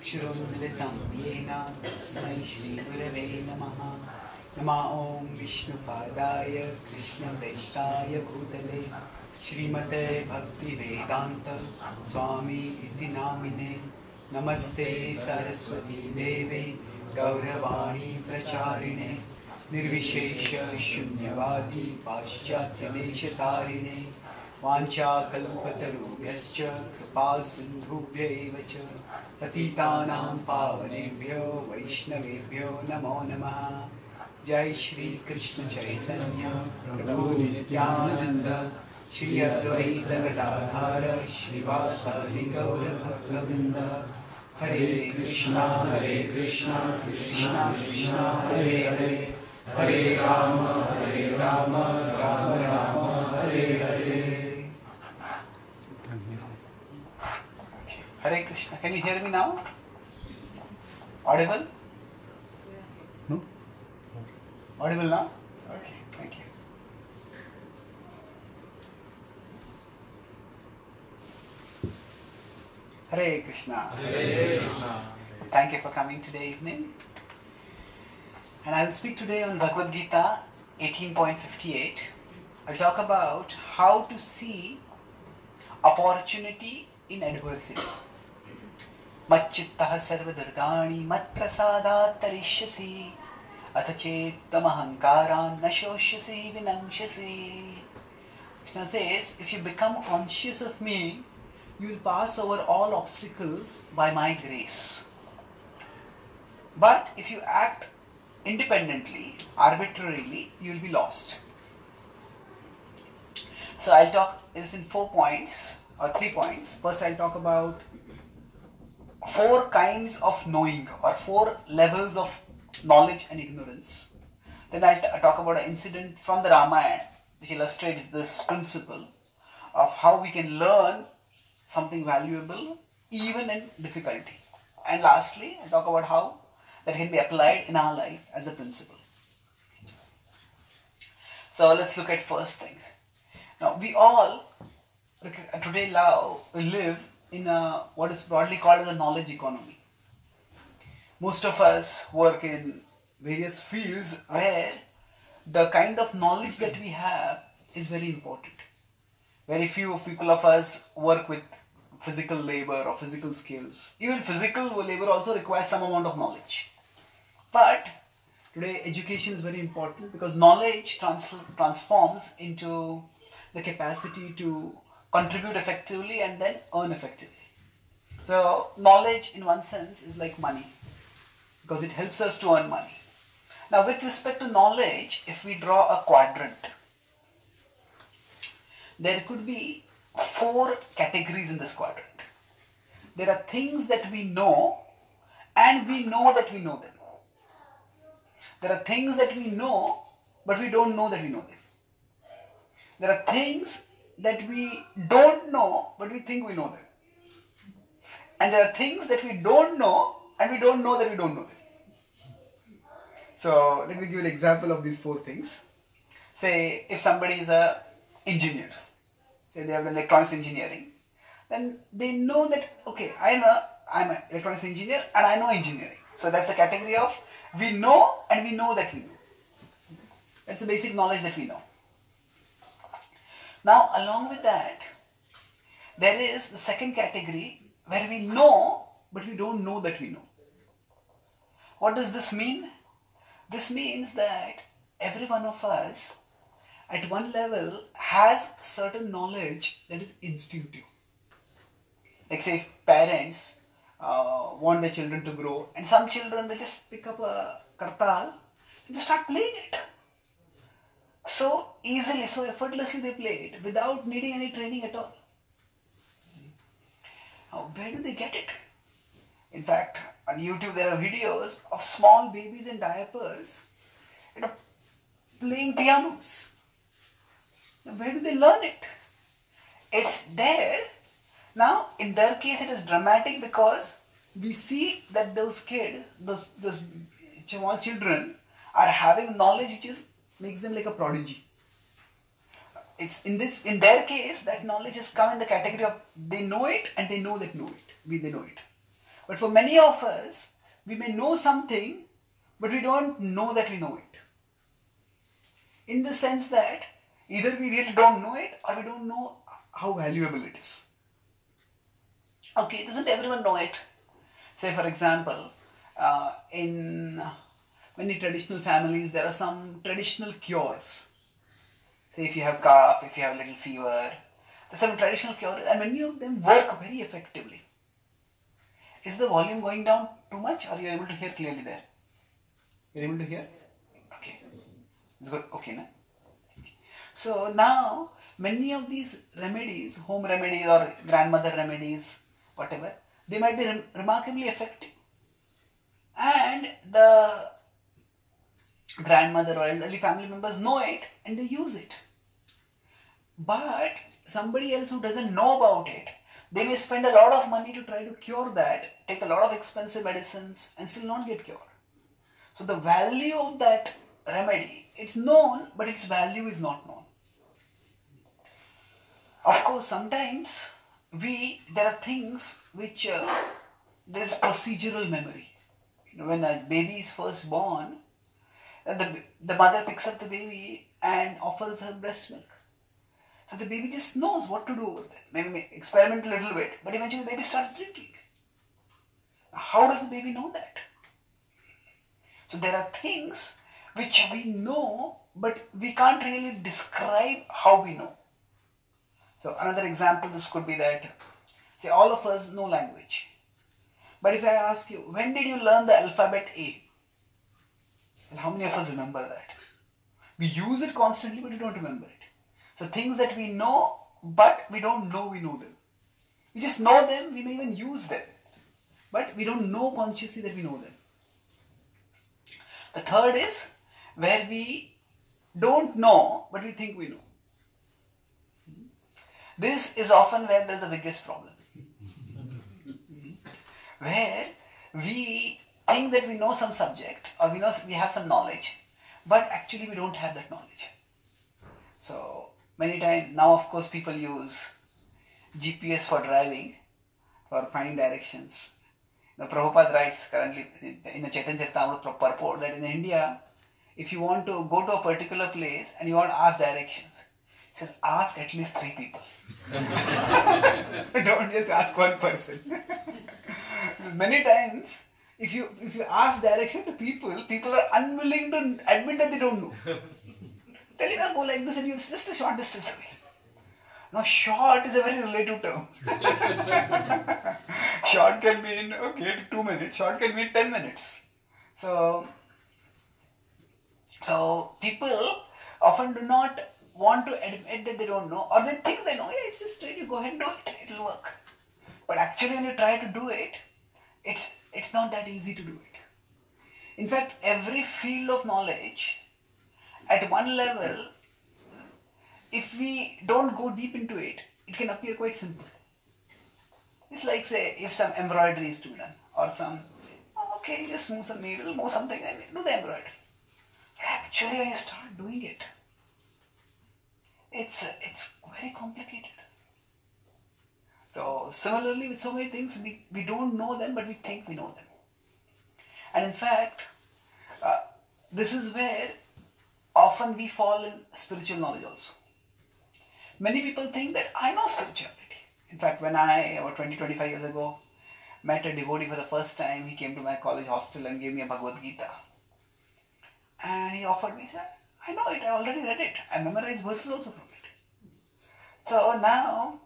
चक्षुरुन्मिलितं येन तस्मै विष्णुपादाय कृष्णप्रेष्ठाय भूतले। श्रीमते भक्तिवेदान्त स्वामी इति नामिने। नमस्ते सरस्वती देवे, गौरवाणी प्रचारिणे। निर्विशेष शून्यवादी पाश्चात्यदेशतारिणे वाञ्छाकल्पतरुभ्यश्च कृपा सिन्धुभ्य एव च पतितानां पावनेभ्यो वैष्णवेभ्यो नमो नमः। जय श्री कृष्ण चैतन्य, प्रभु नित्यानन्द, श्री अद्वैत श्रीवासादि गौरभक्तवृन्द। हरे कृष्णा हरे कृष्णा कृष्णा कृष्णा, हरे हरे। हरे राम हरे Ram Ram Ram. Hare Krishna. Can you hear me now? Audible? No? Audible now? Okay, thank you. Hare Krishna. Hare Krishna. Thank you for coming today evening. And I'll speak today on Bhagavad Gita 18.58. I'll talk about how to see opportunity in adversity. मच्चित्तः सर्वदुर्गाणि मत्प्रसादात् तरिष्यसि अथ चेत् त्वमहङ्कारान् न शोष्यसि विनङ्क्ष्यसि Krishna says, if you become conscious of me, you will pass over all obstacles by my grace. But if you act independently, arbitrarily, you will be lost. So I'll talk this in four points or three points. First, I'll talk about four kinds of knowing or four levels of knowledge and ignorance. Then I'll t- uh, talk about an incident from the Ramayana which illustrates this principle of how we can learn something valuable even in difficulty. And lastly, I'll talk about how that can be applied in our life as a principle. So let's look at first thing. Now we all uh, today now live in a what is broadly called as a knowledge economy. Most of us work in various fields where the kind of knowledge that we have is very important. Very few people of us work with physical labor or physical skills. Even physical labor also requires some amount of knowledge. But today education is very important because knowledge trans- transforms into the capacity to contribute effectively and then earn effectively. So knowledge in one sense is like money because it helps us to earn money. Now with respect to knowledge, if we draw a quadrant, there could be four categories in this quadrant. There are things that we know and we know that we know them. There are things that we know but we don't know that we know them. There are things that we don't know but we think we know them. And there are things that we don't know and we don't know that we don't know them. So let me give an example of these four things. Say if somebody is a engineer, say they have done electronics engineering, then they know that okay, I know I'm an electronics engineer and I know engineering. So that's the category of we know and we know that we know. That's the basic knowledge that we know. Now along with that, there is the second category where we know but we don't know that we know. What does this mean? This means that every one of us at one level has certain knowledge that is instinctive. Like say parents uh, want their children to grow and some children they just pick up a kartal and just start playing it. So easily, so effortlessly they play it without needing any training at all. Now where do they get it? In fact, on YouTube there are videos of small babies in diapers, you know, playing pianos. Now, where do they learn it? It's there. Now, in their case, it is dramatic because we see that those kids, those those small children, are having knowledge which is makes them like a prodigy. It's in this in their case that knowledge has come in the category of they know it and they know that know it. We they know it. But for many of us, we may know something, but we don't know that we know it. In the sense that either we really don't know it or we don't know how valuable it is. Okay, doesn't everyone know it? Say, for example, uh, in many traditional families, there are some traditional cures. Say, if you have cough, if you have a little fever, there's some traditional cures, and many of them work very effectively. Is the volume going down too much, or are you able to hear clearly there? You're able to hear? Okay. It's good. Okay, now. So now, many of these remedies, home remedies or grandmother remedies, whatever, they might be rem- remarkably effective. And the grandmother or elderly family members know it and they use it. But somebody else who doesn't know about it, they may spend a lot of money to try to cure that, take a lot of expensive medicines, and still not get cured. So the value of that remedy, it's known, but its value is not known. Of course, sometimes we there are things which uh, there's procedural memory. You know, when a baby is first born, Uh, the the mother picks up the baby and offers her breast milk. So the baby just knows what to do with it. Maybe may experiment a little bit, but eventually the baby starts drinking. How does the baby know that? So there are things which we know, but we can't really describe how we know. So another example, this could be that, say all of us know language. But if I ask you, when did you learn the alphabet A? How many of us remember that? We use it constantly, but we don't remember it. So things that we know, but we don't know we know them. We just know them, we may even use them. But we don't know consciously that we know them. The third is where we don't know, but we think we know. This is often where there's the biggest problem. where we think that we know some subject or we know we have some knowledge, but actually we don't have that knowledge. So many times now, of course, people use GPS for driving, for finding directions. The Prabhupada writes currently in the Chaitanya Charitamrita purport that in India, if you want to go to a particular place and you want to ask directions, he says ask at least three people. Don't just ask one person. Many times, if you if you ask direction to people, people are unwilling to admit that they don't know. Tell you, go like this and you it's just a short distance away. Now, short is a very relative term. short can mean, okay, two minutes. Short can mean 10 minutes. So, so people often do not want to admit that they don't know or they think they know, yeah, it's just straight, you go ahead and do it, it'll work. But actually when you try to do it, it's, it's not that easy to do it. In fact, every field of knowledge, at one level, if we don't go deep into it, it can appear quite simple. It's like say if some embroidery is to be done or some oh, okay, just move some needle, move something and do the embroidery. Actually when you start doing it, it's it's very complicated. So similarly with so many things we, we don't know them but we think we know them. And in fact, uh, this is where often we fall in spiritual knowledge also many people think that I know spirituality. In fact, when I, about 20, 25 years ago, met a devotee for the first time, he came to my college hostel and gave me a Bhagavad Gita. And he offered me, said, I know it, I already read it. I memorized verses also from it. So now,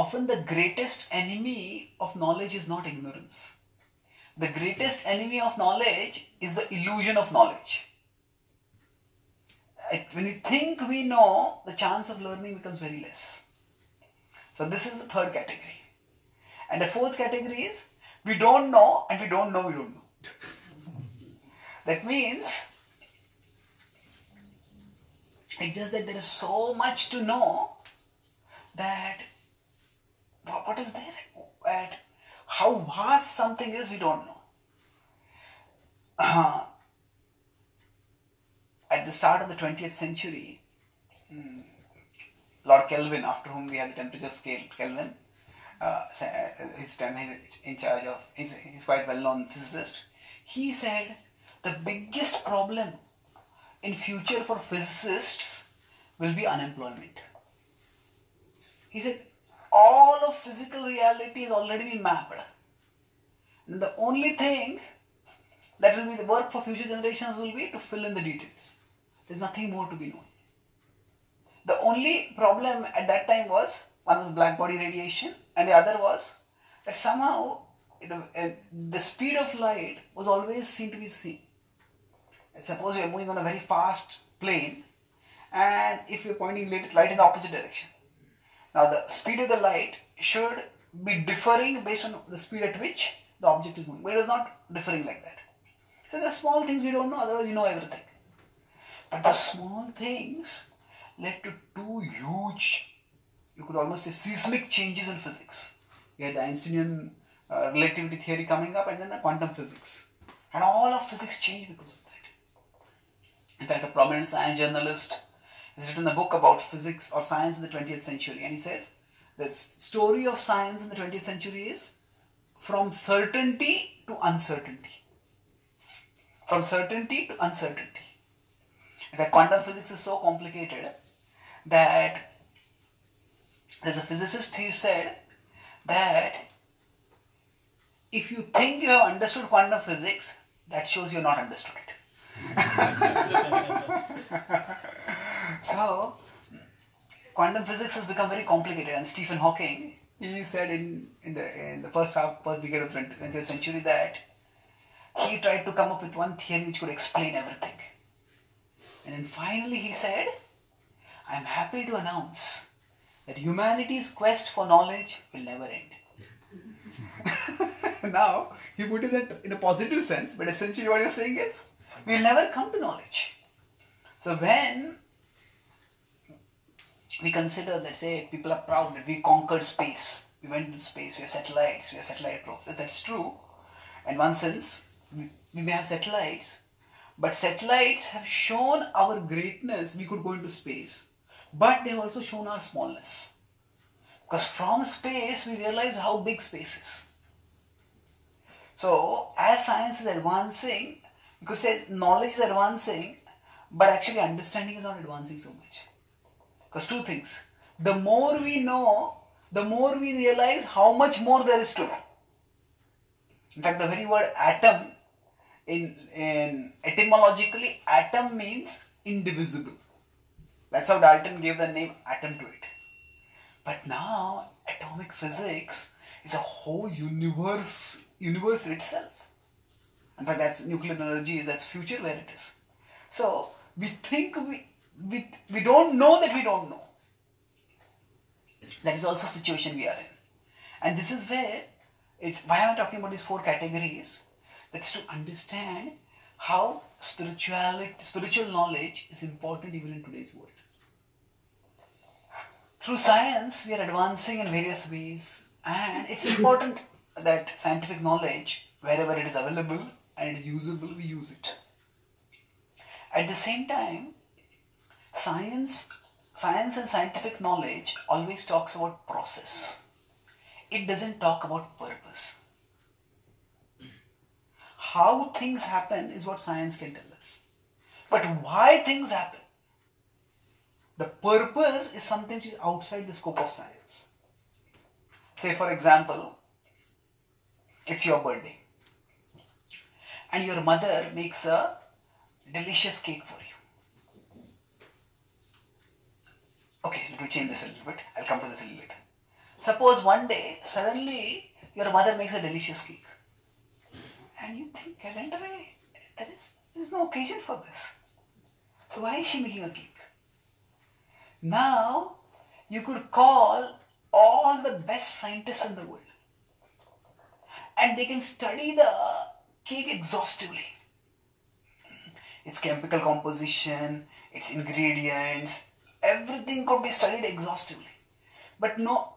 often the greatest enemy of knowledge is not ignorance. The greatest enemy of knowledge is the illusion of knowledge when you think we know, the chance of learning becomes very less. So this is the third category. And the fourth category is we don't know and we don't know we don't know. that means it's just that there is so much to know that what is there? At how vast something is we don't know. Uh, at the start of the 20th century, hmm, Lord Kelvin, after whom we have the temperature scale, Kelvin, uh, his time he's in charge of, he's, he's quite well known physicist. He said the biggest problem in future for physicists will be unemployment. He said all of physical reality is already been mapped. And the only thing that will be the work for future generations will be to fill in the details. There's nothing more to be known. The only problem at that time was one was black body radiation, and the other was that somehow you know, uh, the speed of light was always seen to be seen. And suppose we are moving on a very fast plane, and if you're pointing light in the opposite direction, now the speed of the light should be differing based on the speed at which the object is moving, but it is not differing like that. So the small things we don't know, otherwise you know everything. But the small things led to two huge, you could almost say seismic changes in physics. You had the Einsteinian uh, relativity theory coming up and then the quantum physics. And all of physics changed because of that. In fact, a prominent science journalist has written a book about physics or science in the 20th century and he says the story of science in the 20th century is from certainty to uncertainty. From certainty to uncertainty. In fact, quantum physics is so complicated that there's a physicist who said that if you think you have understood quantum physics, that shows you're not understood it. so, quantum physics has become very complicated, and Stephen Hawking he said in, in the in the first half, first decade of the 20th century that he tried to come up with one theory which could explain everything. And then finally he said, I am happy to announce that humanity's quest for knowledge will never end. now, he put it in a positive sense, but essentially what he's saying is, we will never come to knowledge. So when we consider, let's say, people are proud that we conquered space, we went into space, we have satellites, we have satellite probes, that's true. In one sense, we, may have satellites, but satellites have shown our greatness, we could go into space, but they've also shown our smallness. Because from space, we realize how big space is. So, as science is advancing, you could say knowledge is advancing, but actually understanding is not advancing so much. Because two things. The more we know, the more we realize how much more there is to know. In fact, the very word atom, in, in etymologically, atom means indivisible. That's how Dalton gave the name atom to it. But now, atomic physics is a whole universe, universe itself. In fact, that's nuclear energy, that's future where it is. So, we think we, we, we don't know that we don't know. That is also a situation we are in. And this is where, it's why I am talking about these four categories? That's to understand how spirituality, spiritual knowledge is important even in today's world. Through science, we are advancing in various ways, and it's important that scientific knowledge, wherever it is available and it is usable, we use it. At the same time, science, science and scientific knowledge always talks about process. It doesn't talk about purpose. How things happen is what science can tell us. But why things happen? The purpose is something which is outside the scope of science. Say, for example, it's your birthday, and your mother makes a delicious cake for you. Okay, let me change this a little bit. I'll come to this a little later. Suppose one day, suddenly, your mother makes a delicious cake. And you think, calendar, there is, there is no occasion for this. So why is she making a cake? Now, you could call all the best scientists in the world. And they can study the cake exhaustively. Its chemical composition, its ingredients, everything could be studied exhaustively. But no,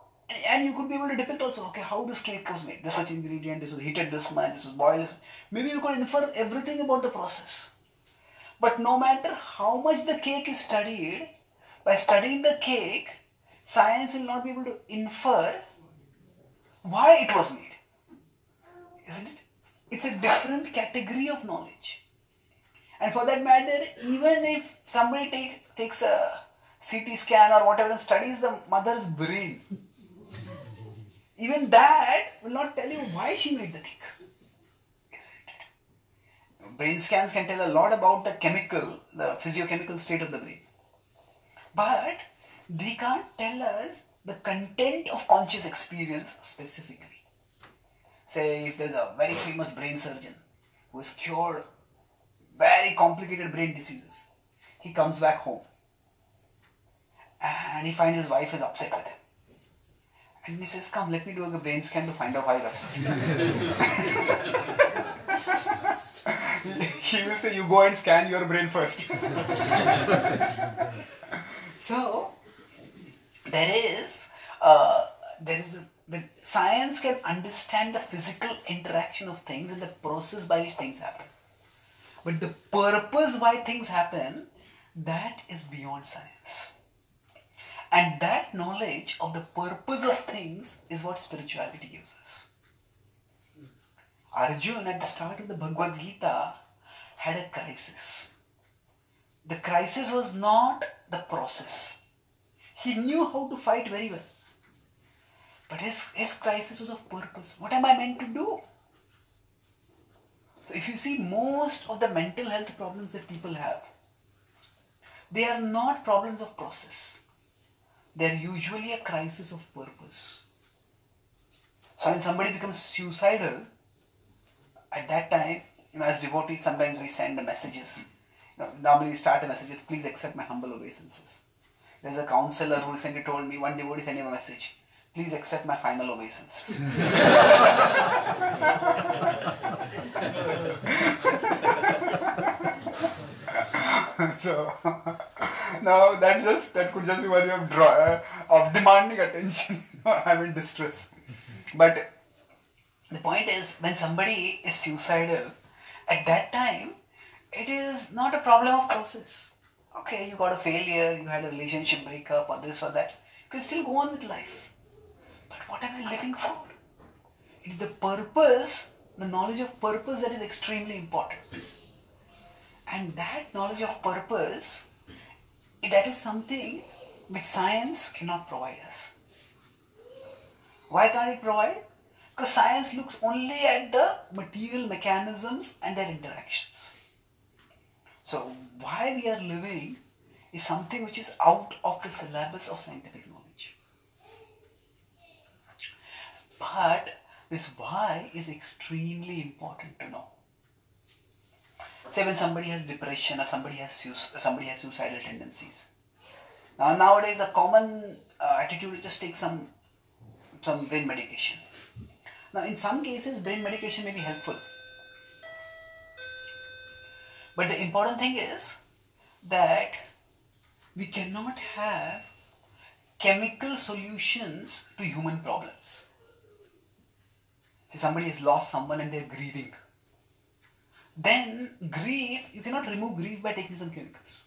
and you could be able to depict also, okay, how this cake was made. This much ingredient, this was heated this much, this was boiled. Maybe you could infer everything about the process. But no matter how much the cake is studied, by studying the cake, science will not be able to infer why it was made. Isn't it? It's a different category of knowledge. And for that matter, even if somebody take, takes a CT scan or whatever and studies the mother's brain, even that will not tell you why she made the it? Brain scans can tell a lot about the chemical, the physiochemical state of the brain. But they can't tell us the content of conscious experience specifically. Say if there's a very famous brain surgeon who has cured very complicated brain diseases, he comes back home and he finds his wife is upset with him. And he says, Come, let me do a brain scan to find out why you're upset. he will say, You go and scan your brain first. so, there is, uh, there is a, the science can understand the physical interaction of things and the process by which things happen. But the purpose why things happen, that is beyond science. And that knowledge of the purpose of things is what spirituality gives us. Arjun at the start of the Bhagavad Gita had a crisis. The crisis was not the process. He knew how to fight very well. But his, his crisis was of purpose. What am I meant to do? So if you see most of the mental health problems that people have, they are not problems of process. They are usually a crisis of purpose. So when somebody becomes suicidal, at that time, you know, as devotees, sometimes we send messages. You know, normally we start a message with, please accept my humble obeisances. There's a counselor who recently told me, one devotee sent him a message, please accept my final obeisances. so now that just that could just be one way of draw uh, of demanding attention. I'm in distress. But the point is when somebody is suicidal, at that time it is not a problem of process. Okay, you got a failure, you had a relationship breakup or this or that. You can still go on with life. But what am I living for? It is the purpose, the knowledge of purpose that is extremely important. And that knowledge of purpose, that is something which science cannot provide us. Why can't it provide? Because science looks only at the material mechanisms and their interactions. So why we are living is something which is out of the syllabus of scientific knowledge. But this why is extremely important to know. Say when somebody has depression or somebody has somebody has suicidal tendencies. Now nowadays a common uh, attitude is just take some some brain medication. Now in some cases brain medication may be helpful. But the important thing is that we cannot have chemical solutions to human problems. See, somebody has lost someone and they're grieving. Then grief, you cannot remove grief by taking some chemicals.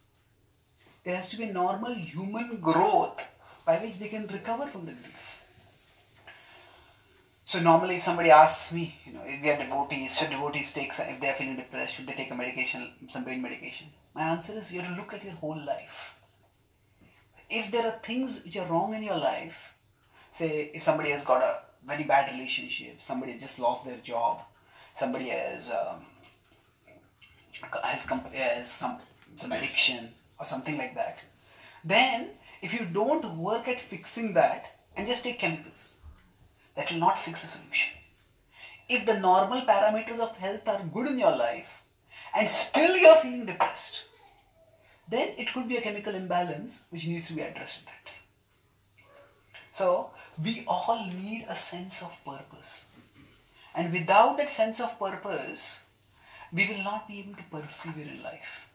There has to be normal human growth by which they can recover from the grief. So normally if somebody asks me, you know, if we are devotees, should devotees take, if they are feeling depressed, should they take a medication, some brain medication? My answer is you have to look at your whole life. If there are things which are wrong in your life, say if somebody has got a very bad relationship, somebody has just lost their job, somebody has um, has, has uh, some some addiction or something like that, then if you don't work at fixing that and just take chemicals, that will not fix the solution. If the normal parameters of health are good in your life and still you are feeling depressed, then it could be a chemical imbalance which needs to be addressed. So we all need a sense of purpose. And without that sense of purpose, we will not be able to persevere in life.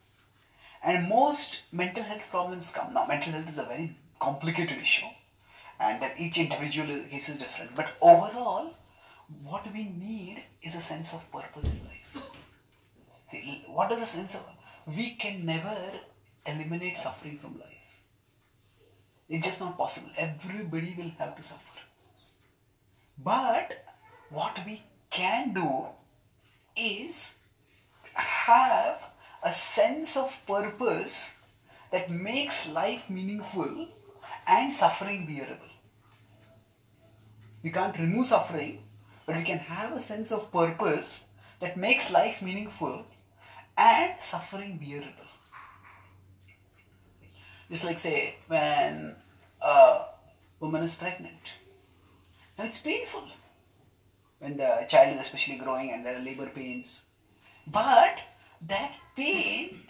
And most mental health problems come now. Mental health is a very complicated issue and that each individual case is different. But overall, what we need is a sense of purpose in life. See, what is a sense of? We can never eliminate suffering from life. It's just not possible. Everybody will have to suffer. But what we can do is have a sense of purpose that makes life meaningful and suffering bearable. We can't remove suffering, but we can have a sense of purpose that makes life meaningful and suffering bearable. Just like, say, when a woman is pregnant. Now it's painful when the child is especially growing and there are labor pains. But that pain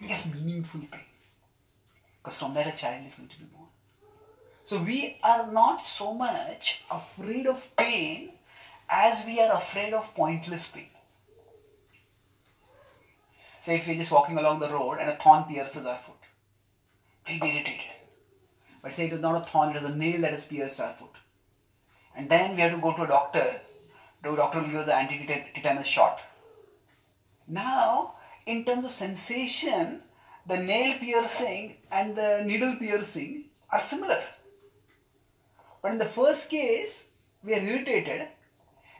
is meaningful pain. Because from that a child is going to be born. So we are not so much afraid of pain as we are afraid of pointless pain. Say if we're just walking along the road and a thorn pierces our foot, we'll be irritated. But say it is not a thorn, it is a nail that has pierced our foot. And then we have to go to a doctor. The doctor will give us the anti-tetanus shot. Now, in terms of sensation, the nail piercing and the needle piercing are similar. But in the first case, we are irritated.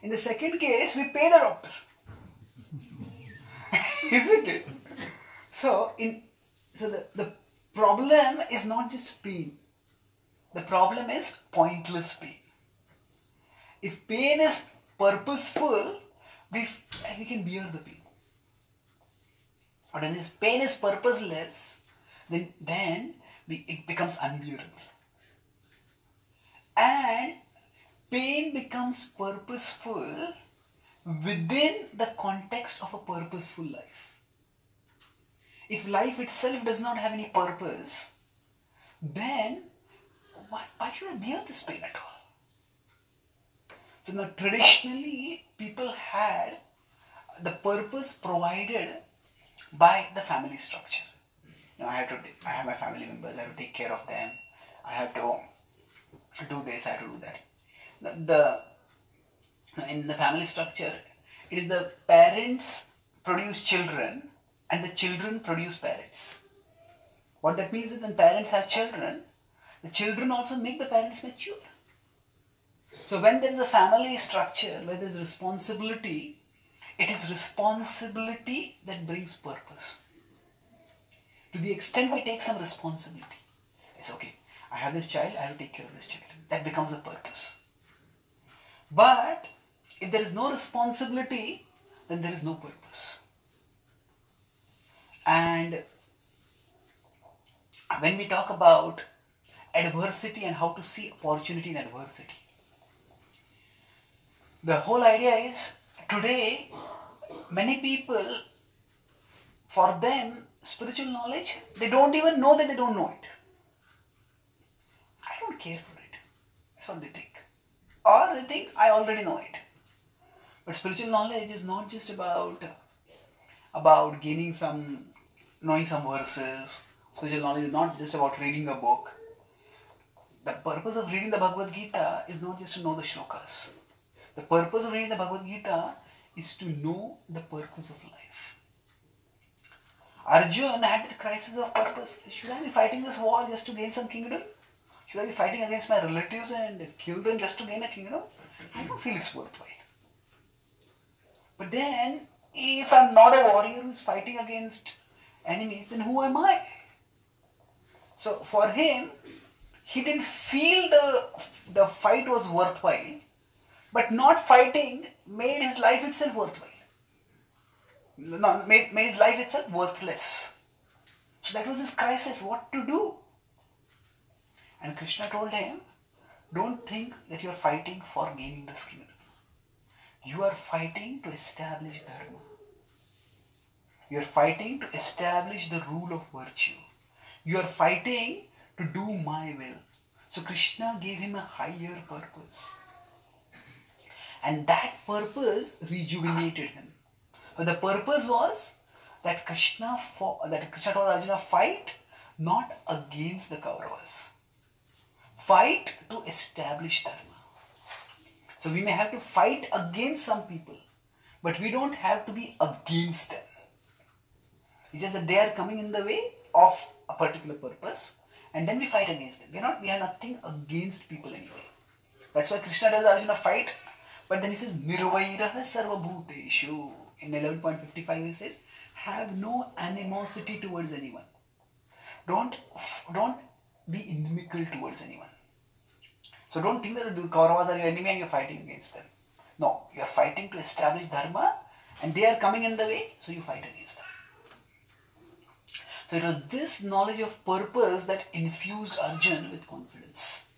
In the second case, we pay the doctor. Isn't it? So, in so the, the problem is not just pain. The problem is pointless pain. If pain is purposeful, we, we can bear the pain. But when this pain is purposeless, then, then we, it becomes unbearable. And pain becomes purposeful within the context of a purposeful life. If life itself does not have any purpose, then why, why should I bear this pain at all? So now traditionally people had the purpose provided by the family structure. You know, I have to I have my family members, I have to take care of them, I have to do this, I have to do that. The, the in the family structure, it is the parents produce children and the children produce parents. What that means is when parents have children, the children also make the parents mature. So when there is a family structure, where there is responsibility, it is responsibility that brings purpose. To the extent we take some responsibility, it's okay. I have this child, I have to take care of this child. That becomes a purpose. But if there is no responsibility, then there is no purpose. And when we talk about adversity and how to see opportunity in adversity, the whole idea is today many people for them spiritual knowledge they don't even know that they don't know it. I don't care for it. That's what they think. Or they think i already know it. But spiritual knowledge is not just about about gaining some knowing some verses. Spiritual knowledge is not just about reading a book. The purpose of reading the bhagavad gita is not just to know the shlokas the purpose of reading the Bhagavad Gita is to know the purpose of life. Arjun had the crisis of purpose. Should I be fighting this war just to gain some kingdom? Should I be fighting against my relatives and kill them just to gain a kingdom? I don't feel it's worthwhile. But then, if I'm not a warrior who's fighting against enemies, then who am I? So for him, he didn't feel the the fight was worthwhile but not fighting made his life itself worthwhile. No, made, made his life itself worthless. So that was his crisis, what to do? And Krishna told him, don't think that you are fighting for gaining this kingdom. You are fighting to establish dharma. You are fighting to establish the rule of virtue. You are fighting to do my will. So Krishna gave him a higher purpose. And that purpose rejuvenated him. But the purpose was that Krishna fought, that Krishna told Arjuna fight not against the Kauravas. Fight to establish dharma. So we may have to fight against some people, but we don't have to be against them. It's just that they are coming in the way of a particular purpose, and then we fight against them. We're not we are nothing against people anyway. That's why Krishna tells Arjuna fight, but then he says Nirvairaha sarvabhuteshu. In 11.55 he says, have no animosity towards anyone. Don't don't be inimical towards anyone. So don't think that the Kauravas are your enemy and you're fighting against them. No, you're fighting to establish dharma and they are coming in the way, so you fight against them. So it was this knowledge of purpose that infused Arjun with confidence,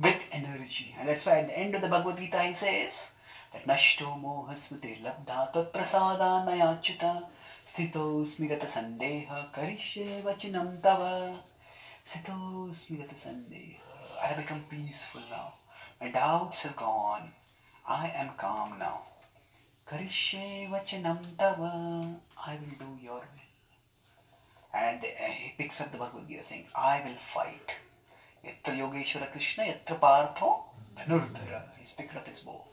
with energy. And that's why at the end of the Bhagavad Gita he says that Nashto moha smriti labdha prasada mayachyuta sthito smigata sandeha karishye vachanam tava sthito smigata sandeha I have become peaceful now. My doubts are gone. I am calm now. Karishye vachanam tava. I will do your will. And he picks up the Bhagavad Gita saying, I will fight. Yatra Yogeshwara Krishna, Yatra Partho, Dhanurdhara. He's picked up his bow.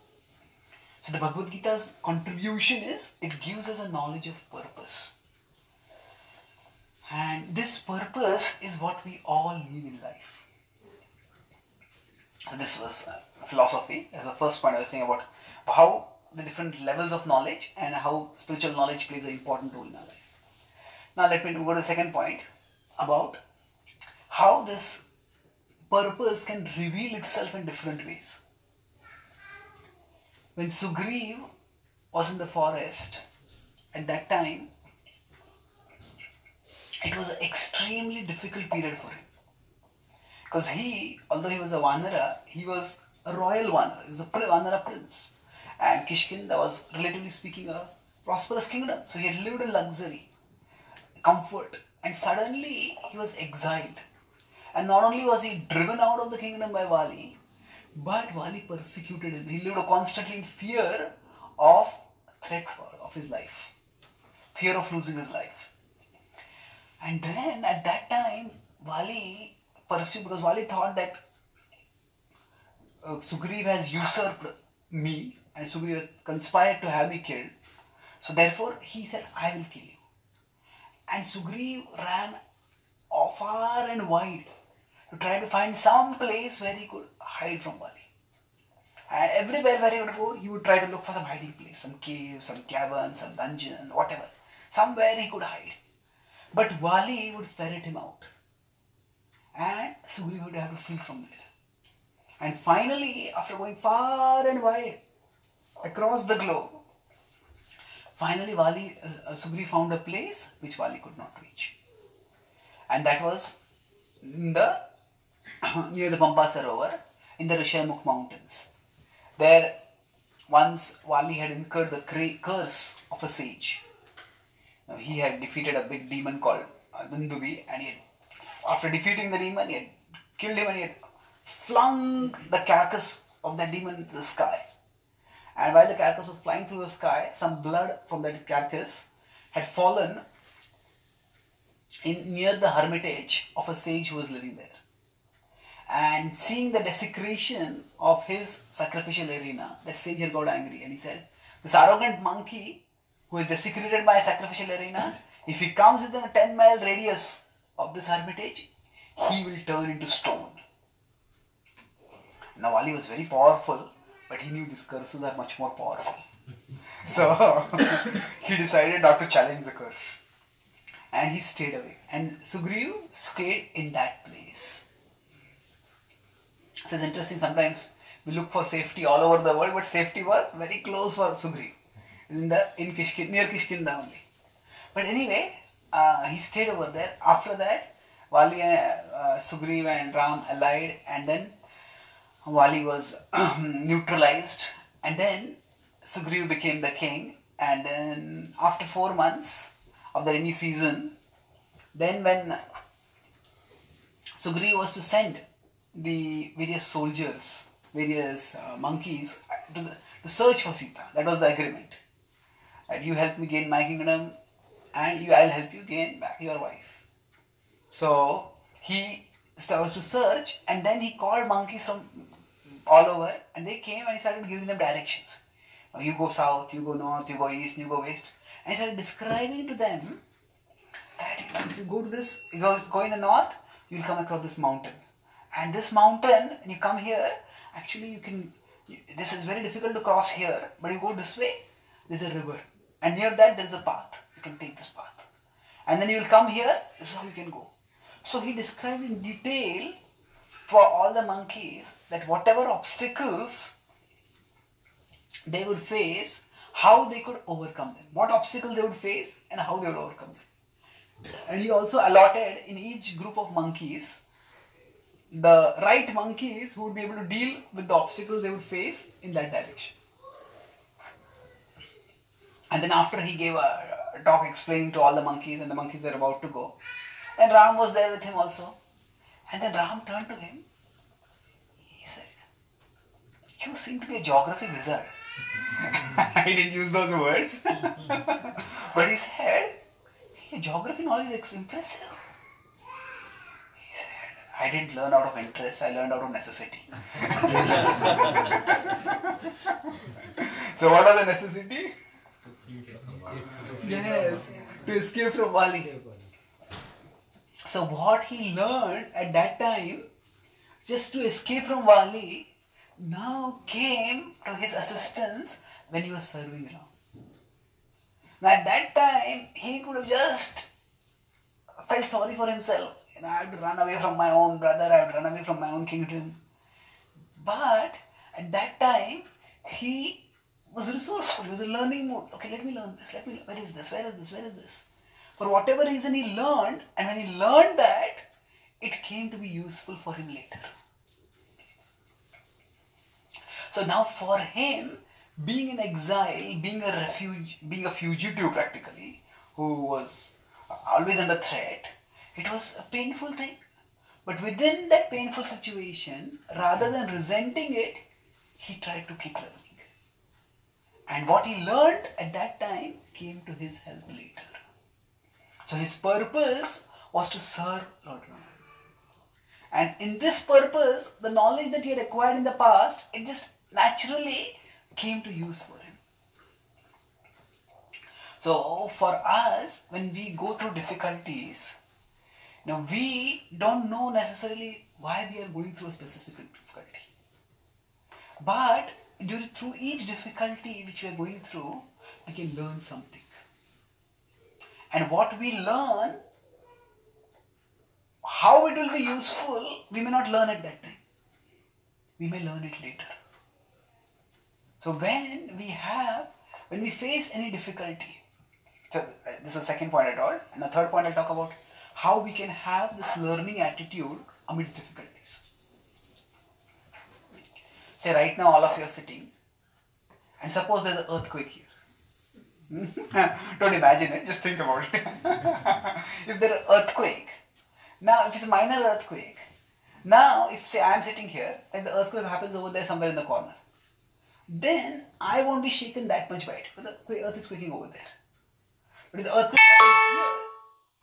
So the Bhagavad Gita's contribution is it gives us a knowledge of purpose. And this purpose is what we all need in life. This was philosophy. As the first point I was saying about how the different levels of knowledge and how spiritual knowledge plays an important role in our life. Now let me go to the second point about how this purpose can reveal itself in different ways. When Sugriv was in the forest, at that time, it was an extremely difficult period for him. Because he, although he was a Vanara, he was a royal Vanara, he was a Vanara prince. And Kishkinda was, relatively speaking, a prosperous kingdom. So he had lived in luxury, comfort, and suddenly he was exiled. And not only was he driven out of the kingdom by Vali, but Vali persecuted him. He lived constantly in fear of threat for, of his life, fear of losing his life. And then at that time, Vali pursued because Vali thought that uh, Sugriv has usurped me and Sugriv has conspired to have me killed. So therefore, he said, I will kill you. And Sugriv ran far and wide to try to find some place where he could hide from Vali. And everywhere where he would go, he would try to look for some hiding place, some cave, some cavern, some dungeon, whatever. Somewhere he could hide. But Wali would ferret him out. And Sugriv would have to flee from there. And finally, after going far and wide across the globe, finally Wali, uh, Sugriv found a place which Wali could not reach. And that was in the near the Pampa Sarovar in the Rishamukh mountains. There, once Wali had incurred the curse of a sage. Now, he had defeated a big demon called uh, Dundubi, and he had, after defeating the demon, he had killed him and he had flung the carcass of that demon into the sky. And while the carcass was flying through the sky, some blood from that carcass had fallen in near the hermitage of a sage who was living there. And seeing the desecration of his sacrificial arena, that sage had got angry and he said, This arrogant monkey who is desecrated by a sacrificial arena, if he comes within a 10 mile radius of this hermitage, he will turn into stone. Now Vali was very powerful, but he knew these curses are much more powerful. So he decided not to challenge the curse. And he stayed away. And Sugriv stayed in that place. So it's interesting sometimes we look for safety all over the world, but safety was very close for Sugriv. In the in Kishkin, near Kishkinda only. But anyway, uh, he stayed over there. After that, Vali, uh, uh, Sugriv and Ram allied, and then Vali was neutralized, and then Sugriv became the king. And then after four months of the rainy season, then when Sugriv was to send the various soldiers, various uh, monkeys to, the, to search for Sita, that was the agreement. That you help me gain my kingdom, and you, I'll help you gain back your wife. So he starts to search, and then he called monkeys from all over, and they came and he started giving them directions. You go south, you go north, you go east, you go west, and he started describing to them that if you go to this, you go, go in the north, you'll come across this mountain, and this mountain, when you come here, actually you can, this is very difficult to cross here, but you go this way, there's a river. And near that, there's a path. You can take this path. And then you will come here, this is how you can go. So he described in detail for all the monkeys that whatever obstacles they would face, how they could overcome them. What obstacles they would face and how they would overcome them. And he also allotted in each group of monkeys the right monkeys who would be able to deal with the obstacles they would face in that direction. And then after he gave a talk explaining to all the monkeys and the monkeys are about to go. And Ram was there with him also. And then Ram turned to him. He said, You seem to be a geography wizard. I didn't use those words. but he said, Your geography knowledge is impressive. I didn't learn out of interest, I learned out of necessity. so, what was the necessity? Yes, to escape from Bali. So, what he learned at that time, just to escape from Bali, now came to his assistance when he was serving Ram. Now, at that time, he could have just felt sorry for himself. You know, I have to run away from my own brother, I have to run away from my own kingdom. But at that time, he was resourceful. He was in learning mode. Okay, let me learn this. Let me. Where is this? Where is this? Where is this? For whatever reason, he learned, and when he learned that, it came to be useful for him later. So now, for him, being in exile, being a refuge, being a fugitive practically, who was always under threat, it was a painful thing. But within that painful situation, rather than resenting it, he tried to keep learning. And what he learned at that time came to his help later. So his purpose was to serve Lord Rama. And in this purpose, the knowledge that he had acquired in the past, it just naturally came to use for him. So for us, when we go through difficulties, know, we don't know necessarily why we are going through a specific difficulty. But during, through each difficulty which we are going through, we can learn something. And what we learn, how it will be useful, we may not learn at that time. We may learn it later. So when we have, when we face any difficulty, so uh, this is the second point at all, and the third point I'll talk about how we can have this learning attitude amidst difficulties. Say right now all of you are sitting, and suppose there's an earthquake here. Hmm? Don't imagine it, just think about it. if there is an earthquake, now if it's a minor earthquake, now if say I'm sitting here and the earthquake happens over there somewhere in the corner, then I won't be shaken that much by it because the earth is quaking over there. But if the earthquake happens here,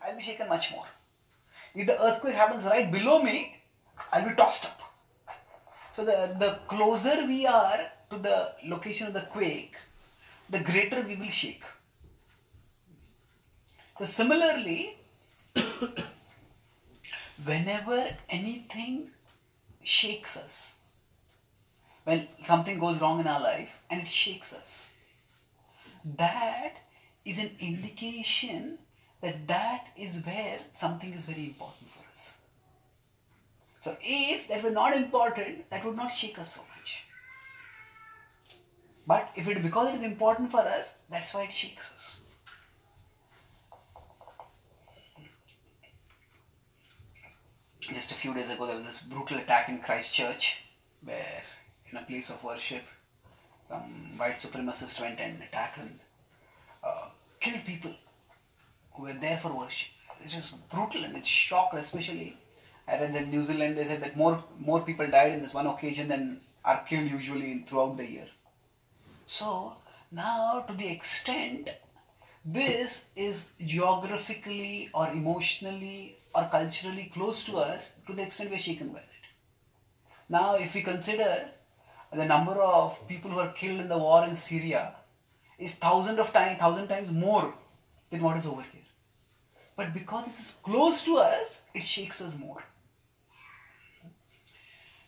I'll be shaken much more. If the earthquake happens right below me, I'll be tossed up. So the, the closer we are to the location of the quake, the greater we will shake. So similarly, whenever anything shakes us, when something goes wrong in our life and it shakes us, that is an indication that that is where something is very important for us. So if that were not important, that would not shake us so much. But if it because it is important for us, that's why it shakes us. Just a few days ago, there was this brutal attack in Christchurch, where in a place of worship, some white supremacist went and attacked and uh, killed people who were there for worship. It's just brutal and it's shocked, especially. I read that New Zealand, they said that more more people died in this one occasion than are killed usually throughout the year. So now, to the extent this is geographically or emotionally or culturally close to us, to the extent we are shaken by it. Now, if we consider the number of people who are killed in the war in Syria is thousand of times, thousand times more than what is over. But because this is close to us, it shakes us more.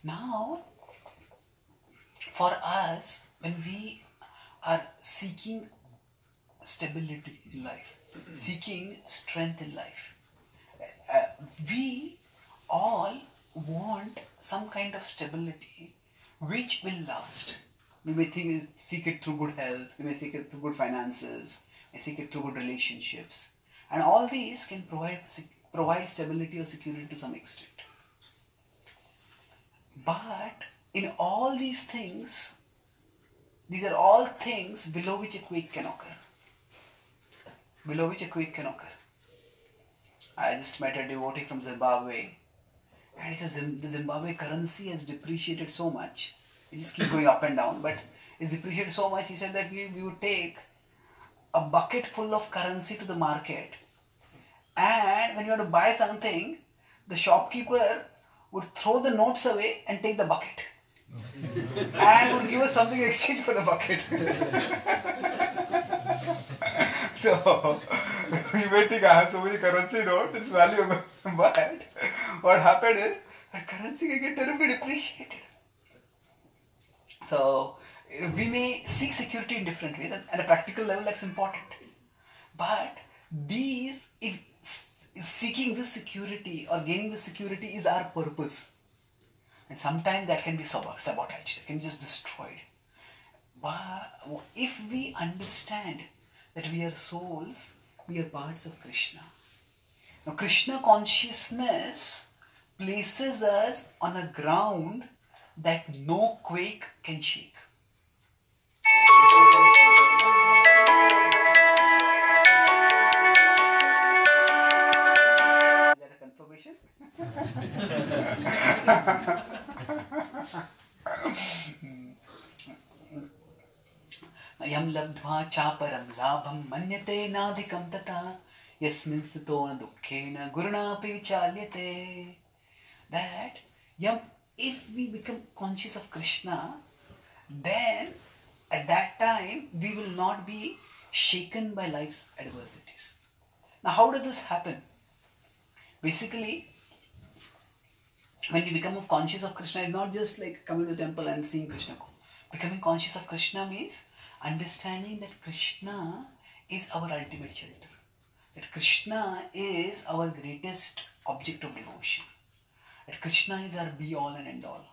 Now, for us, when we are seeking stability in life, seeking strength in life, uh, we all want some kind of stability which will last. We may think, seek it through good health, we may seek it through good finances, we seek it through good relationships, and all these can provide provide stability or security to some extent. But in all these things, these are all things below which a quake can occur. Below which a quake can occur. I just met a devotee from Zimbabwe, and he says the Zimbabwe currency has depreciated so much. It just keeps going up and down, but it's depreciated so much. He said that we, we would take a bucket full of currency to the market, and when you want to buy something, the shopkeeper would throw the notes away and take the bucket. and would give us something in exchange for the bucket. so we may think I have so many currency notes, it's valuable. But what happened is that currency can get terribly depreciated. So we may seek security in different ways, and at a practical level, that's important. But these, if seeking this security or gaining the security is our purpose, and sometimes that can be sabotaged, it can be just destroyed. But if we understand that we are souls, we are parts of Krishna. Now, Krishna consciousness places us on a ground that no quake can shake. यं लब्ध्वा चापरं लाभं मन्यते नाधिकं तथा यस्मिन् स्थितो न दुःखेन गुरुणापि विचाल्यते that yum, if we become conscious of Krishna, then at that time we will not be shaken by life's adversities. Now, how does this happen? Basically, when you become conscious of Krishna, it's not just like coming to the temple and seeing Krishna. Becoming conscious of Krishna means understanding that Krishna is our ultimate shelter. That Krishna is our greatest object of devotion. That Krishna is our be all and end all.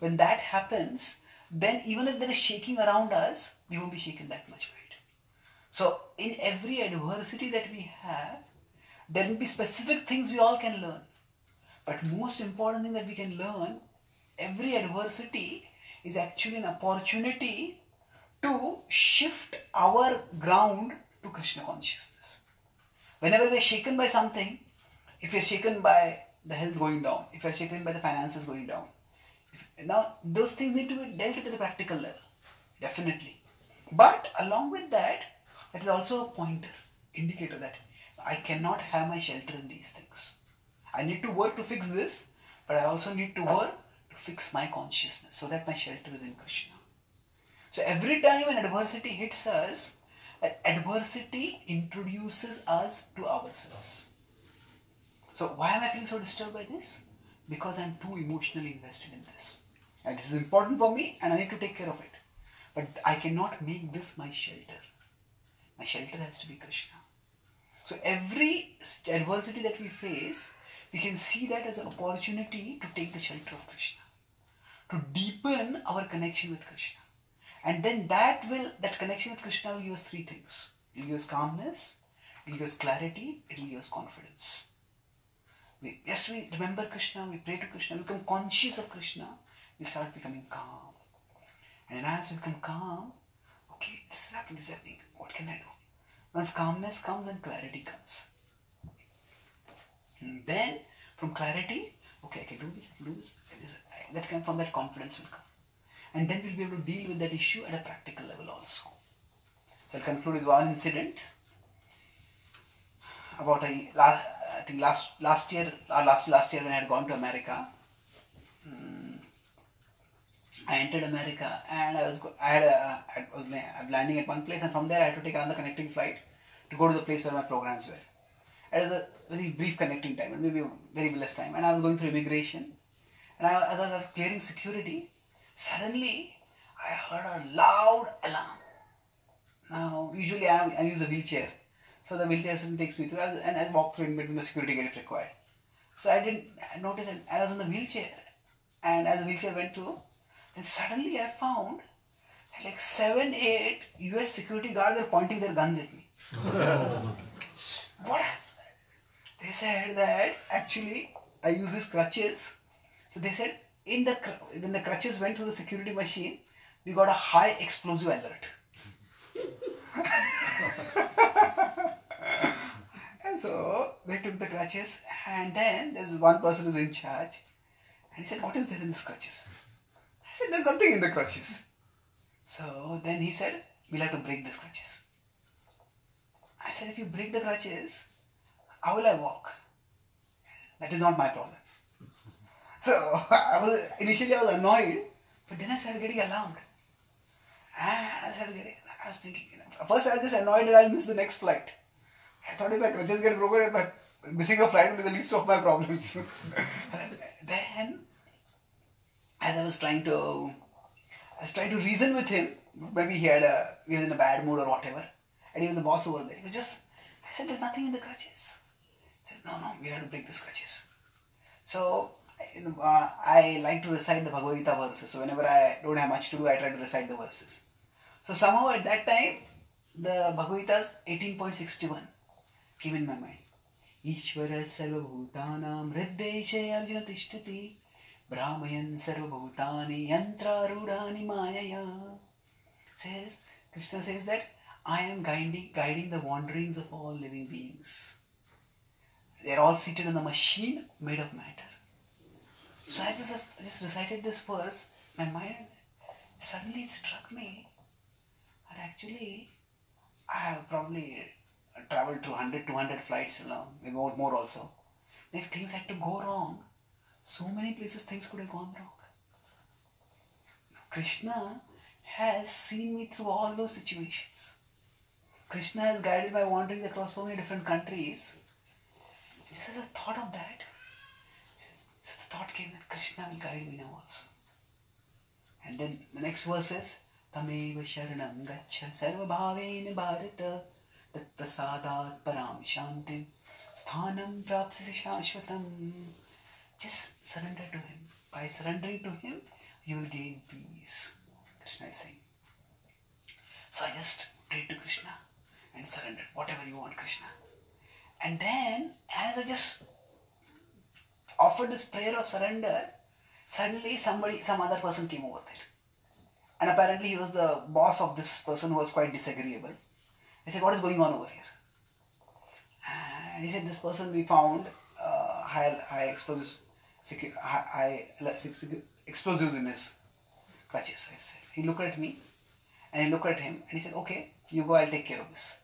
When that happens, then even if there is shaking around us, we won't be shaken that much by it. So, in every adversity that we have, there will be specific things we all can learn. But most important thing that we can learn, every adversity is actually an opportunity to shift our ground to Krishna consciousness. Whenever we are shaken by something, if we are shaken by the health going down, if we are shaken by the finances going down, if, now those things need to be dealt with at a practical level, definitely. But along with that, that is also a pointer, indicator that I cannot have my shelter in these things. I need to work to fix this, but I also need to work to fix my consciousness so that my shelter is in Krishna. So every time an adversity hits us, that adversity introduces us to ourselves. So why am I feeling so disturbed by this? Because I'm too emotionally invested in this. And this is important for me and I need to take care of it. But I cannot make this my shelter. My shelter has to be Krishna. So every adversity that we face, we can see that as an opportunity to take the shelter of Krishna. To deepen our connection with Krishna. And then that will, that connection with Krishna will give us three things. It will give us calmness, it will give us clarity, it will give us confidence. We, yes, we remember Krishna, we pray to Krishna, we become conscious of Krishna, we start becoming calm. And as we become calm, okay, this is happening, this is happening, what can I do? Once calmness comes and clarity comes. And then from clarity, okay, I can do this, I can do this, that can, from that confidence will come. And then we'll be able to deal with that issue at a practical level also. So I'll conclude with one incident about a last, I think last last year or last last year when I had gone to America. Um, I entered America and I was I had a, I was landing at one place and from there I had to take another connecting flight to go to the place where my programs were. It was a very brief connecting time, and maybe very less time. And I was going through immigration, and I, as I was clearing security, suddenly I heard a loud alarm. Now, usually I, I use a wheelchair. So the wheelchair assistant takes me through and I walk through in between the security gate if required. So I didn't notice it. I was in the wheelchair. And as the wheelchair went through, then suddenly I found that like seven, eight US security guards were pointing their guns at me. what happened? They said that actually I use these crutches. So they said in the when the crutches went through the security machine, we got a high explosive alert. and so they took the crutches, and then there's one person who's in charge, and he said, "What is there in these crutches?" I said, "There's nothing in the crutches." So then he said, "We'll have to break these crutches." I said, "If you break the crutches, how will I walk?" That is not my problem. So I was initially I was annoyed, but then I started getting alarmed. And I started getting, I was thinking, you know, first I was just annoyed that I'll miss the next flight. I thought if my crutches get broken, my missing a flight will be the least of my problems. then, as I was trying to, I was trying to reason with him. Maybe he had a, he was in a bad mood or whatever, and he was the boss over there. He was just, I said, there's nothing in the crutches no, no, we have to break the scratches. So uh, I like to recite the Bhagavad Gita verses. So whenever I don't have much to do, I try to recite the verses. So somehow at that time, the Bhagavad Gita's 18.61 came in my mind. Ishvara sarvabhutanam hriddeshe arjuna tishtati brahmayan sarvabhutani yantrarudani mayaya says, Krishna says that I am guiding, guiding the wanderings of all living beings. They are all seated on the machine made of matter. So I just, just recited this verse, my mind suddenly it struck me that actually I have probably traveled through 100, 200 flights, you maybe more also. If things had to go wrong, so many places things could have gone wrong. Krishna has seen me through all those situations. Krishna has guided my wanderings across so many different countries. Just is a thought of that, just the thought came that Krishna me now also. And then the next verse is Tameva Sharanam Gacha Sarvabhavena Bharata Tat Prasadat Param Shantim Sthanam Prapsasi Shashvatam. Just surrender to Him. By surrendering to Him, you will gain peace. Krishna is saying. So I just prayed to Krishna and surrendered. Whatever you want, Krishna. And then, as I just offered this prayer of surrender, suddenly somebody, some other person came over there. And apparently he was the boss of this person who was quite disagreeable. I said, what is going on over here? And he said, this person we found uh, high, high explosives, high, high explosives in his clutches. I said, he looked at me and he looked at him and he said, okay, you go, I'll take care of this.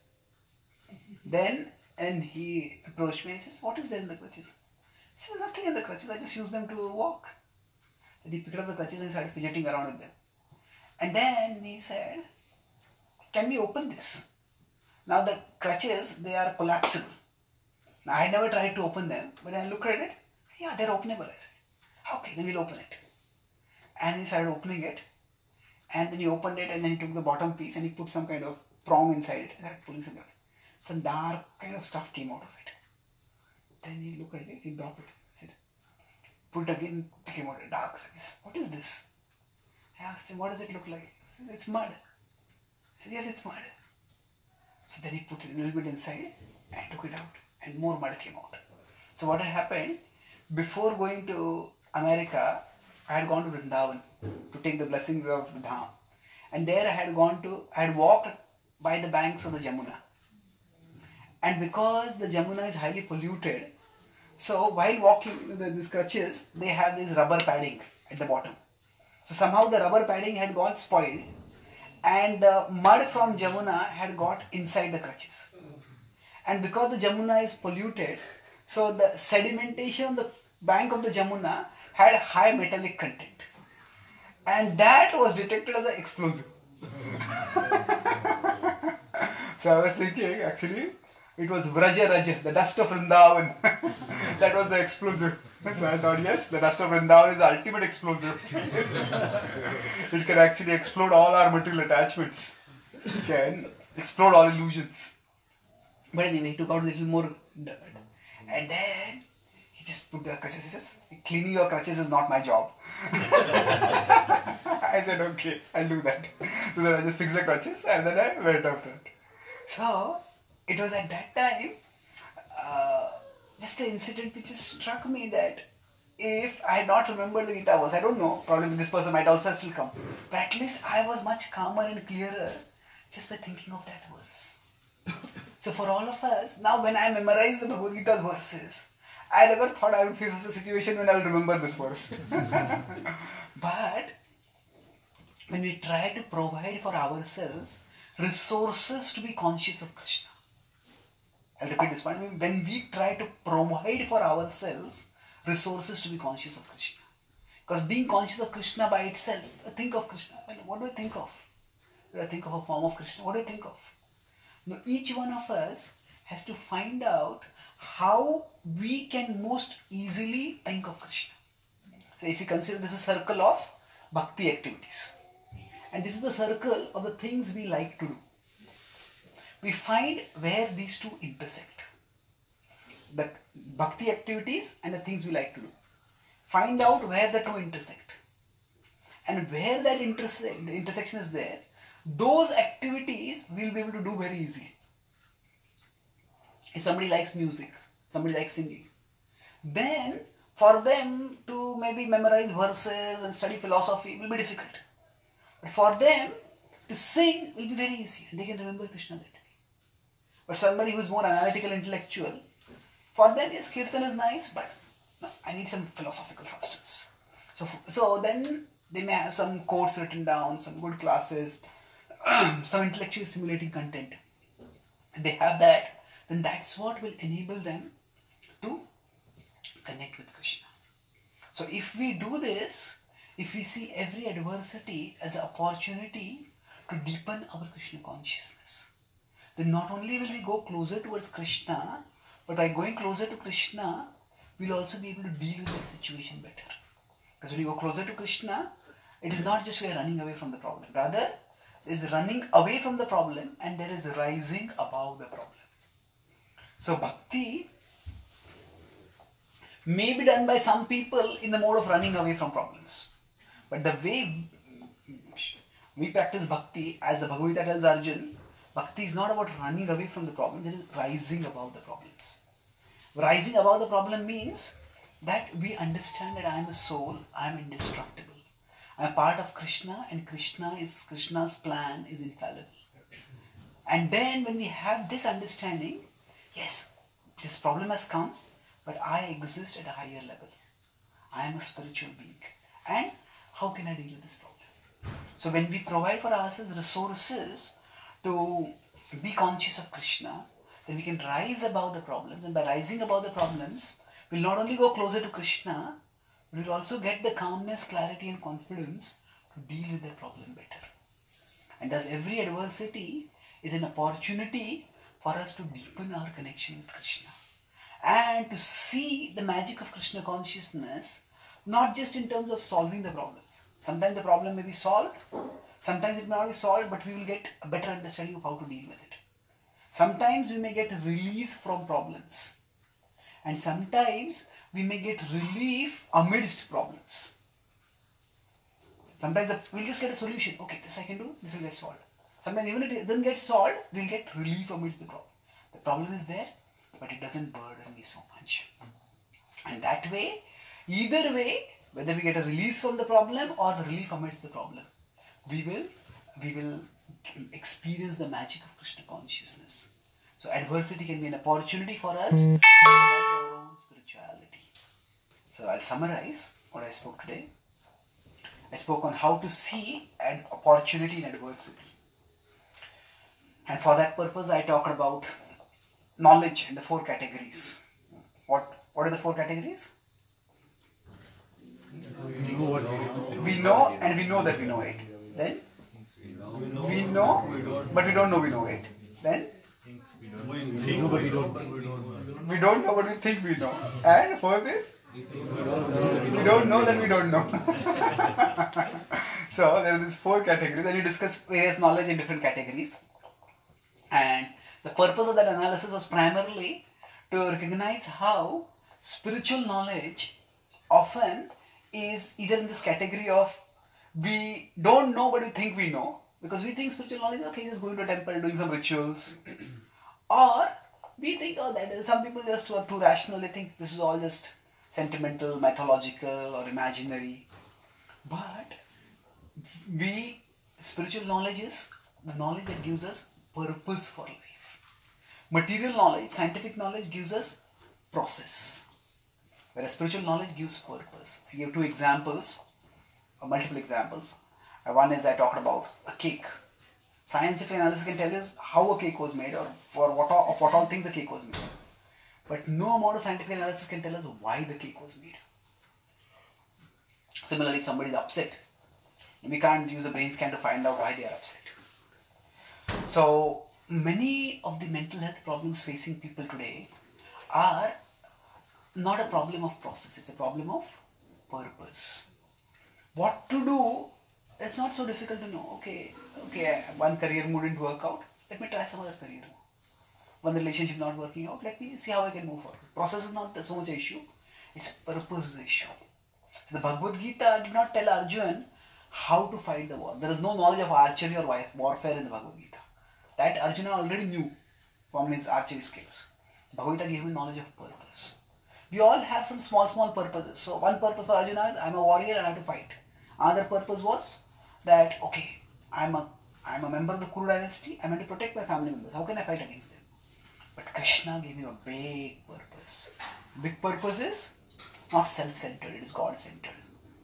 Then, and he approached me and he says, what is there in the clutches? I said, nothing in the clutches. I just use them to walk. And he picked up the clutches and started fidgeting around with them. And then he said, can we open this? Now the crutches, they are collapsible. Now I never tried to open them, but I looked at it. Yeah, they're openable. I said, okay, then we'll open it. And he started opening it. And then he opened it and then he took the bottom piece and he put some kind of prong inside it and started pulling some, some dark kind of stuff came out of it. Then he looked at it, he dropped it. Said, put it again, came out dark. So what is this? I asked him, what does it look like? He said, it's mud. I said, yes, it's mud. So then he put it a little bit inside and took it out and more mud came out. So what had happened, before going to America, I had gone to Vrindavan to take the blessings of Dham. And there I had gone to, I had walked by the banks of the Jamuna. And because the Jamuna is highly polluted, so while walking the, these crutches, they have this rubber padding at the bottom. So somehow the rubber padding had got spoiled and the mud from Jamuna had got inside the crutches. And because the Jamuna is polluted, so the sedimentation on the bank of the Jamuna had high metallic content. And that was detected as an explosive. so I was thinking, actually, it was Vraja Raja, the dust of Vrindavan. that was the explosive. so I thought, yes, the dust of Vrindavan is the ultimate explosive. it can actually explode all our material attachments. It can explode all illusions. But anyway, he took out a little more dirt. And then he just put the crutches. He says, cleaning your crutches is not my job. I said, okay, I'll do that. So then I just fixed the crutches and then I went after it. So it was at that time uh, just an incident which just struck me that if I had not remembered the Gita verse, I don't know, probably this person might also still come. But at least I was much calmer and clearer just by thinking of that verse. so for all of us, now when I memorize the Bhagavad Gita's verses, I never thought I would face such a situation when I will remember this verse. but when we try to provide for ourselves resources to be conscious of Krishna. I'll repeat this point. When we try to provide for ourselves resources to be conscious of Krishna. Because being conscious of Krishna by itself, think of Krishna. What do I think of? Do I think of a form of Krishna? What do I think of? Now, each one of us has to find out how we can most easily think of Krishna. So, if you consider this a circle of bhakti activities, and this is the circle of the things we like to do. We find where these two intersect. The bhakti activities and the things we like to do. Find out where the two intersect. And where that intersect, the intersection is there, those activities we'll be able to do very easily. If somebody likes music, somebody likes singing, then for them to maybe memorize verses and study philosophy will be difficult. But for them to sing will be very easy and they can remember Krishna way. But somebody who is more analytical, intellectual, for them, yes, kirtan is nice, but I need some philosophical substance. So, so then they may have some quotes written down, some good classes, some intellectually stimulating content. And they have that, then that's what will enable them to connect with Krishna. So if we do this, if we see every adversity as an opportunity to deepen our Krishna consciousness, then not only will we go closer towards Krishna, but by going closer to Krishna, we'll also be able to deal with the situation better. Because when you go closer to Krishna, it is not just we are running away from the problem. Rather, is running away from the problem and there is rising above the problem. So bhakti may be done by some people in the mode of running away from problems. But the way we practice bhakti, as the Bhagavad Gita tells Arjun, bhakti is not about running away from the problem, it is rising above the problems. Rising above the problem means that we understand that I am a soul, I am indestructible. I am part of Krishna and Krishna is Krishna's plan is infallible. And then when we have this understanding, yes, this problem has come, but I exist at a higher level. I am a spiritual being. And how can I deal with this problem? So when we provide for ourselves resources to be conscious of Krishna, then we can rise above the problems. And by rising above the problems, we'll not only go closer to Krishna, but we'll also get the calmness, clarity, and confidence to deal with the problem better. And thus every adversity is an opportunity for us to deepen our connection with Krishna. And to see the magic of Krishna consciousness, not just in terms of solving the problems. Sometimes the problem may be solved, sometimes it may not be solved, but we will get a better understanding of how to deal with it. Sometimes we may get release from problems. And sometimes we may get relief amidst problems. Sometimes the, we'll just get a solution. Okay, this I can do, this will get solved. Sometimes even if it doesn't get solved, we'll get relief amidst the problem. The problem is there, but it doesn't burden me so much. And that way, either way, whether we get a release from the problem or relief amidst the problem, we will we will experience the magic of Krishna consciousness. So adversity can be an opportunity for us to realize our own spirituality. So I'll summarize what I spoke today. I spoke on how to see an opportunity in adversity. And for that purpose, I talked about knowledge in the four categories. What what are the four categories? We know and we know that we know it. Then we know, but we don't know we know it. Then We know, but we don't. we don't know, but we think we know. And for this, We don't know that we don't know. so there are these four categories, and we discussed various knowledge in different categories. And the purpose of that analysis was primarily to recognize how spiritual knowledge often is either in this category of we don't know but we think we know. Because we think spiritual knowledge is okay just going to a temple doing some rituals. Or we think oh that is some people just are too rational. They think this is all just sentimental mythological or imaginary. But we spiritual knowledge is the knowledge that gives us purpose for life. Material knowledge scientific knowledge gives us process. Whereas spiritual knowledge gives purpose. I give two examples multiple examples. One is i talked about a cake. Scientific analysis can tell us how a cake was made or for what all, of what all things the cake was made. But no amount of scientific analysis can tell us why the cake was made. Similarly somebody is upset. We can't use a brain scan to find out why they are upset. So many of the mental health problems facing people today are not a problem of process, it's a problem of purpose. What to do, it's not so difficult to know. Okay, okay, one career move didn't work out, let me try some other career. One relationship not working out, let me see how I can move forward. Process is not so much an issue, it's purpose is the issue. So the Bhagavad Gita did not tell Arjun how to fight the war. There is no knowledge of archery or warfare in the Bhagavad Gita. That Arjuna already knew from his archery skills. Bhagavad Gita gave him knowledge of purpose. We all have some small, small purposes. So one purpose for Arjuna is I'm a warrior and I have to fight. Another purpose was that okay, I'm a I'm a member of the Kuru dynasty. I'm going to protect my family members. How can I fight against them? But Krishna gave him a big purpose. Big purpose is not self-centered. It is God-centered.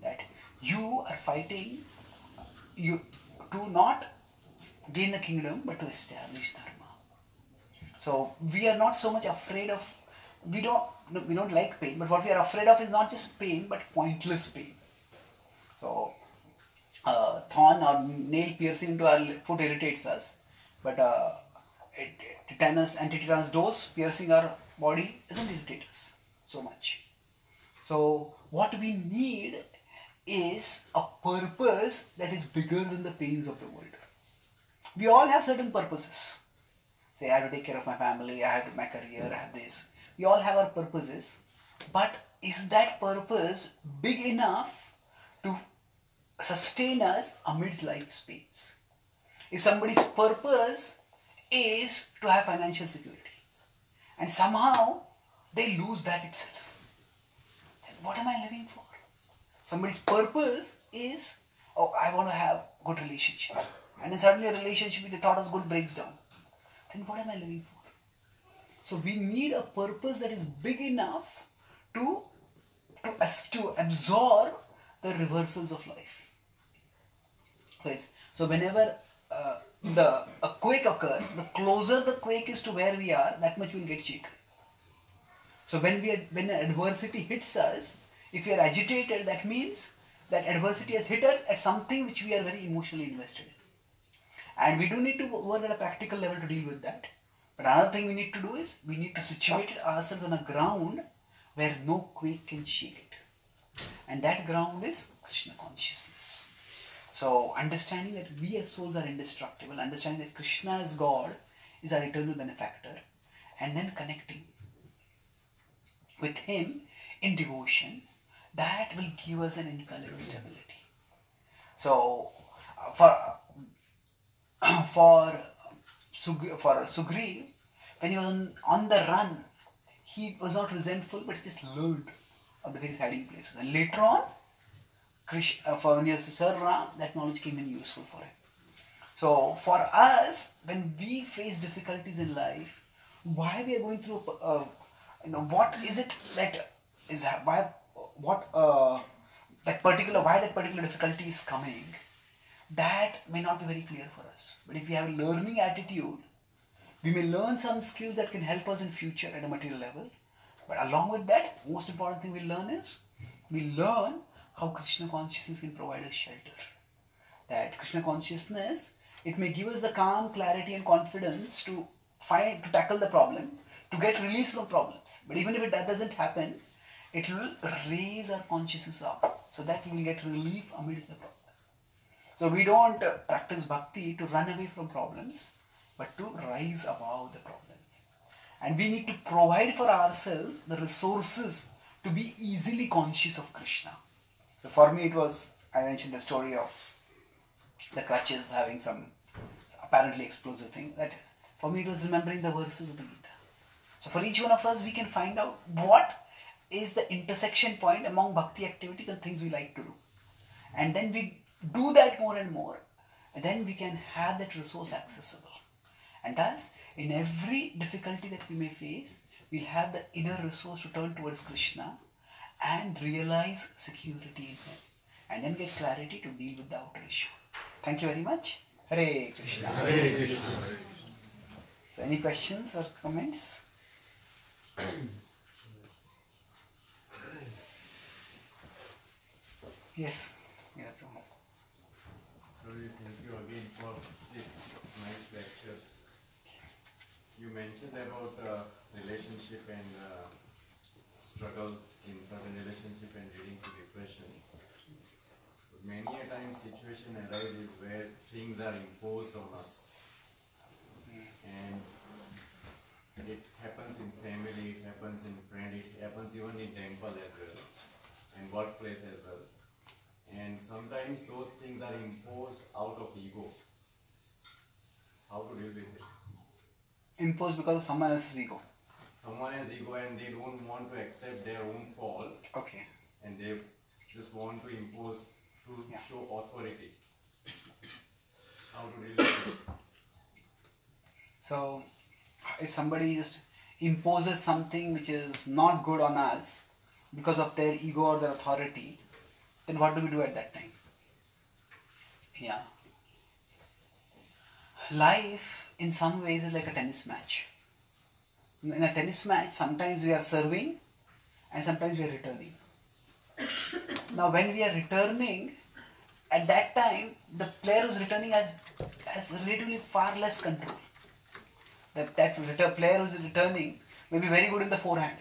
That you are fighting you to not gain the kingdom, but to establish dharma. So we are not so much afraid of we don't we don't like pain, but what we are afraid of is not just pain, but pointless pain. So uh, thorn or nail piercing into our foot irritates us, but uh, it, tetanus, anti-tetanus dose piercing our body doesn't irritate us so much. So what we need is a purpose that is bigger than the pains of the world. We all have certain purposes. Say, I have to take care of my family, I have my career, I have this. We all have our purposes. But is that purpose big enough sustain us amidst life's pains? If somebody's purpose is to have financial security and somehow they lose that itself, then what am I living for? Somebody's purpose is, oh, I want to have good relationship. And then suddenly a relationship with the thought of good breaks down. Then what am I living for? So we need a purpose that is big enough to to, to absorb the reversals of life. Right. So whenever uh, the a quake occurs, the closer the quake is to where we are, that much will get shaken. So when we when adversity hits us, if we are agitated, that means that adversity has hit us at something which we are very emotionally invested in. And we do need to work at a practical level to deal with that. But another thing we need to do is we need to situate ourselves on a ground where no quake can shake it. And that ground is Krishna consciousness. So understanding that we as souls are indestructible, understanding that Krishna is God is our eternal benefactor, and then connecting with Him in devotion, that will give us an infallible stability. So uh, for for Sugri, for Sugriv, when he was on, on the run, he was not resentful, but he just learned of the various hiding places. And later on, Uh, for when he was Ram, that knowledge came in useful for him. So for us, when we face difficulties in life, why we are going through, uh, you know, what is it that is why, what uh, that particular why that particular difficulty is coming? That may not be very clear for us. But if we have a learning attitude, we may learn some skills that can help us in future at a material level. But along with that, most important thing we learn is we learn how Krishna consciousness can provide us shelter. That Krishna consciousness, it may give us the calm, clarity, and confidence to find to tackle the problem, to get release from problems. But even if that doesn't happen, it will raise our consciousness up so that we will get relief amidst the problem. So we don't uh, practice bhakti to run away from problems, but to rise above the problem. And we need to provide for ourselves the resources to be easily conscious of Krishna. So for me, it was, I mentioned the story of the crutches having some apparently explosive thing. That for me, it was remembering the verses of the Gita. So for each one of us, we can find out what is the intersection point among bhakti activities and things we like to do. And then we do that more and more, and then we can have that resource accessible. And thus, in every difficulty that we may face, we'll have the inner resource to turn towards Krishna and realize security in Him. And then get clarity to deal with the outer issue. Thank you very much. Hare Krishna. Hare Krishna. So, any questions or comments? Yes. Yeah, Prabhu. Sorry, thank you again for this nice lecture. You mentioned about uh, relationship and uh, struggle in certain relationship and leading to depression. Many a time situation arises where things are imposed on us and it happens in family, it happens in friend, it happens even in temple as well and workplace as well. And sometimes those things are imposed out of ego. How to deal with it? Imposed because of someone else's ego. Someone has ego and they don't want to accept their own fault Okay. and they just want to impose to Yeah. show authority. How to deal with it? So, if somebody just imposes something which is not good on us because of their ego or their authority, then what do we do at that time? Yeah. Life, in some ways, is like a tennis match. In a tennis match, sometimes we are serving and sometimes we are returning. Now, when we are returning, at that time, the player who's returning has, has relatively far less control that that player who is returning may be very good in the forehand.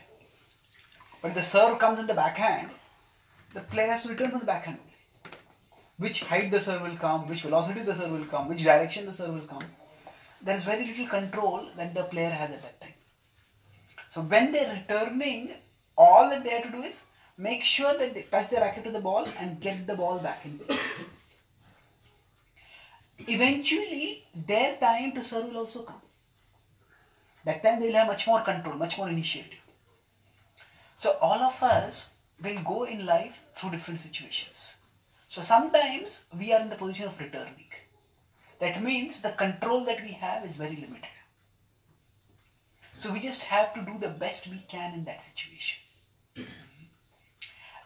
But the serve comes in the backhand, the player has to return from the backhand. Which height the serve will come, which velocity the serve will come, which direction the serve will come. There is very little control that the player has at that time. So when they're returning, all that they have to do is make sure that they touch the racket to the ball and get the ball back in play. Eventually, their time to serve will also come. That time they will have much more control, much more initiative. So all of us will go in life through different situations. So sometimes we are in the position of returning. That means the control that we have is very limited. So we just have to do the best we can in that situation.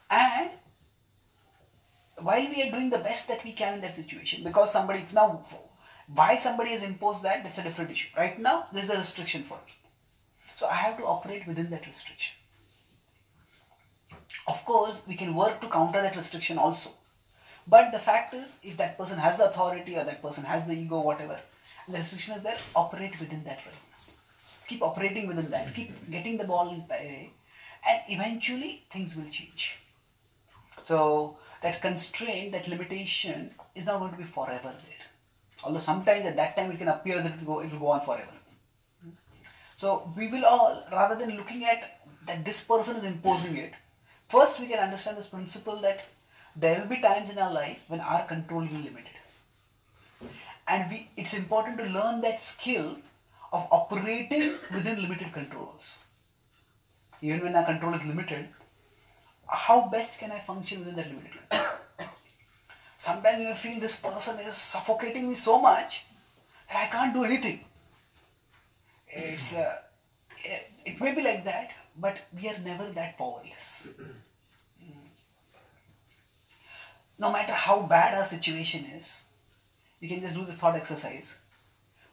And while we are doing the best that we can in that situation, because somebody now why somebody has imposed that, that's a different issue. Right now, there's a restriction for me. So I have to operate within that restriction. Of course, we can work to counter that restriction also. But the fact is, if that person has the authority or that person has the ego, whatever, the restriction is there, operate within that now. Keep operating within that. Keep getting the ball in play. And eventually, things will change. So, that constraint, that limitation is not going to be forever there. Although sometimes at that time it can appear that it will go, it will go on forever. So we will all, rather than looking at that this person is imposing it, first we can understand this principle that there will be times in our life when our control will be limited. And we, it's important to learn that skill of operating within limited controls. Even when our control is limited, how best can I function within that limited control? Sometimes you feel this person is suffocating me so much that I can't do anything. It's uh, it, it may be like that, but we are never that powerless. No matter how bad our situation is, you can just do this thought exercise.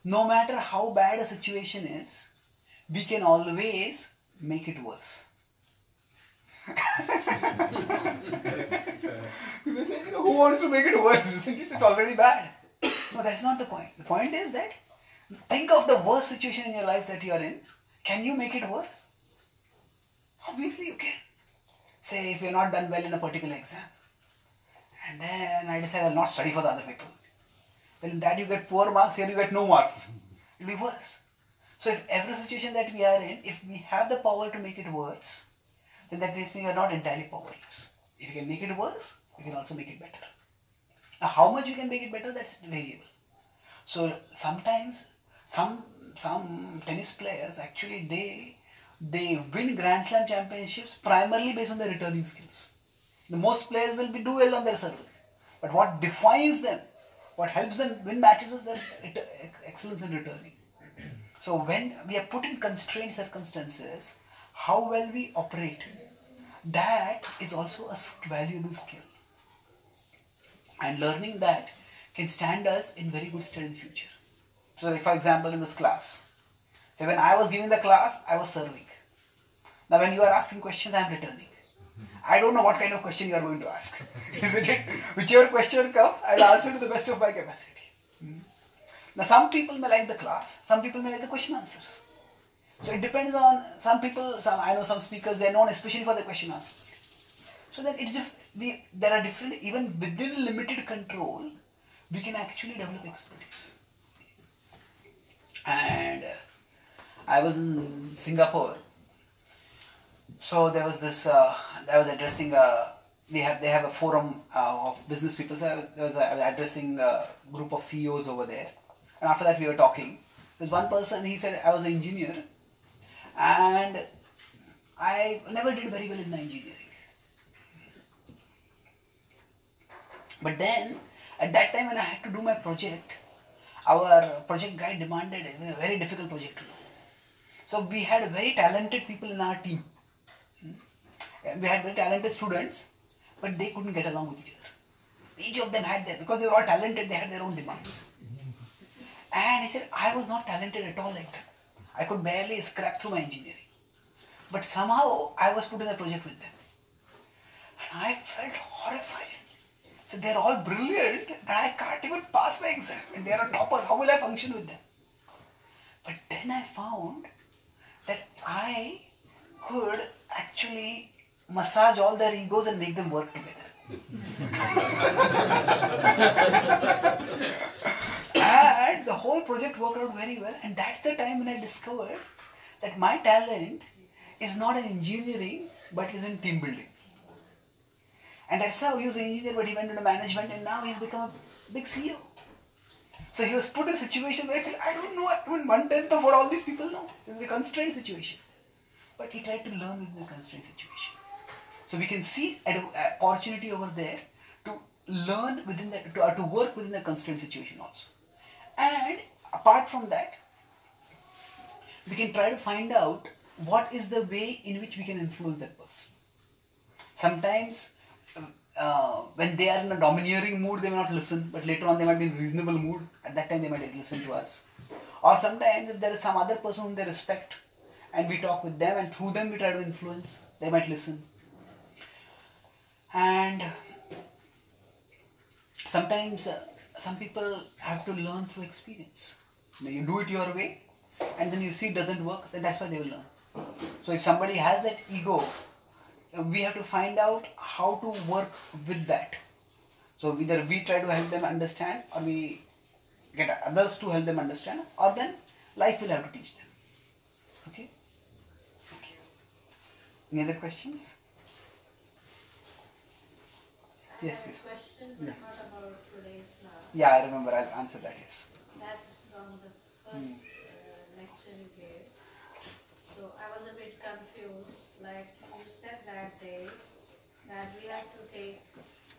No matter how bad a situation is, we can always make it worse. People say, you know, who wants to make it worse? Isn't it? It's already bad. No, that's not the point. The point is that think of the worst situation in your life that you are in. Can you make it worse? Obviously you can. say if you're not done well in a particular exam, and then I decide I'll not study for the other people. Well, in that you get poor marks, here you get no marks. It'll be worse. So if every situation that we are in, if we have the power to make it worse, then that means we are not entirely powerless. If you can make it worse, you can also make it better. Now, how much you can make it better, that's variable. So sometimes some some tennis players actually they they win Grand Slam championships primarily based on their returning skills. The most players will be do well on their serve. but what defines them, what helps them win matches is their excellence in returning. So when we are put in constrained circumstances, how well we operate, that is also a valuable skill. And learning that can stand us in very good stead in future. So for example in this class. So when I was giving the class, I was serving. Now when you are asking questions, I am returning. I don't know what kind of question you are going to ask. Isn't it? Whichever question comes, I'll answer to the best of my capacity. Hmm. Now some people may like the class, some people may like the question answers. So it depends on some people, some I know some speakers, they're known especially for the question answers. So then it's diff- we there are different even within limited control, we can actually develop expertise. And uh, I was in Singapore. So there was this. Uh, I was addressing. A, they have they have a forum uh, of business people. So I was, was a, I was addressing a group of CEOs over there. And after that, we were talking. There's one person. He said I was an engineer, and I never did very well in engineering. But then, at that time when I had to do my project, our project guy demanded a very difficult project to do. So we had very talented people in our team. We had very talented students, but they couldn't get along with each other. Each of them had their, because they were all talented, they had their own demands. And he said, I was not talented at all like that. I could barely scrap through my engineering. But somehow I was put in a project with them. And I felt horrified. So they're all brilliant and I can't even pass my exam. And they are toppers. How will I function with them? But then I found that I could actually massage all their egos and make them work together. and the whole project worked out very well. And that's the time when I discovered that my talent is not in engineering but is in team building. And that's how he was an engineer, but he went into management and now he's become a big CEO. So he was put in a situation where he I don't know even one tenth of what all these people know. It was a constrained situation. But he tried to learn in the constrained situation. So we can see an opportunity over there to learn within that, to, uh, to work within a constrained situation also. And apart from that, we can try to find out what is the way in which we can influence that person. Sometimes uh, when they are in a domineering mood, they may not listen, but later on they might be in a reasonable mood. At that time, they might listen to us. Or sometimes if there is some other person whom they respect, and we talk with them, and through them we try to influence, they might listen. And sometimes uh, some people have to learn through experience. You, know, you do it your way, and then you see it doesn't work, then that's why they will learn. So if somebody has that ego, we have to find out how to work with that. So either we try to help them understand or we get others to help them understand or then life will have to teach them. Okay? Okay. Any other questions? I Yes, please. Yeah. about today's class. Yeah, I remember. I'll answer that. Yes. That's from the first uh, lecture you gave. So I was a bit confused. Like you said that day that we have to take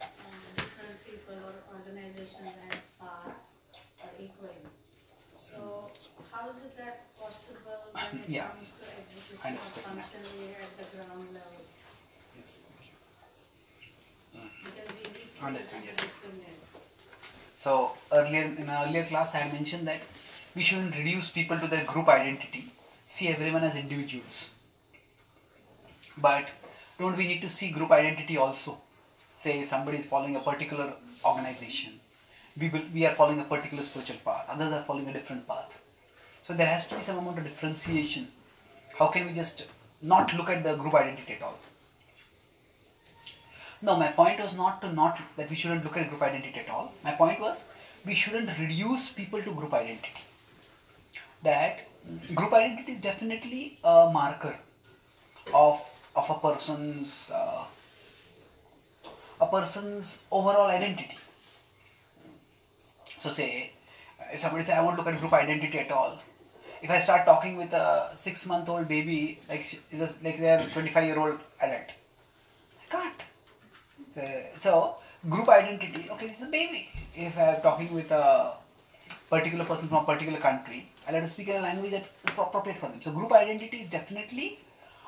um, different people or organizations and part uh, equally. So how is it that possible when it Yeah. comes to execution of yeah. functionally at the ground level? Yes. Thank you. Because we need to Understand, yes. So earlier in an earlier class, I had mentioned that we shouldn't reduce people to their group identity. See everyone as individuals. But don't we need to see group identity also? Say somebody is following a particular organization, we will, we are following a particular spiritual path. Others are following a different path. So there has to be some amount of differentiation. How can we just not look at the group identity at all? No, my point was not to not that we shouldn't look at group identity at all. My point was we shouldn't reduce people to group identity. That group identity is definitely a marker of of a person's uh, a person's overall identity. So say if somebody says I won't look at group identity at all. If I start talking with a six month old baby like like they're 25 year old adult, I can't. So, so group identity, okay, this is a baby. If I'm talking with a particular person from a particular country, I'll have to speak in a language that is appropriate for them. So group identity is definitely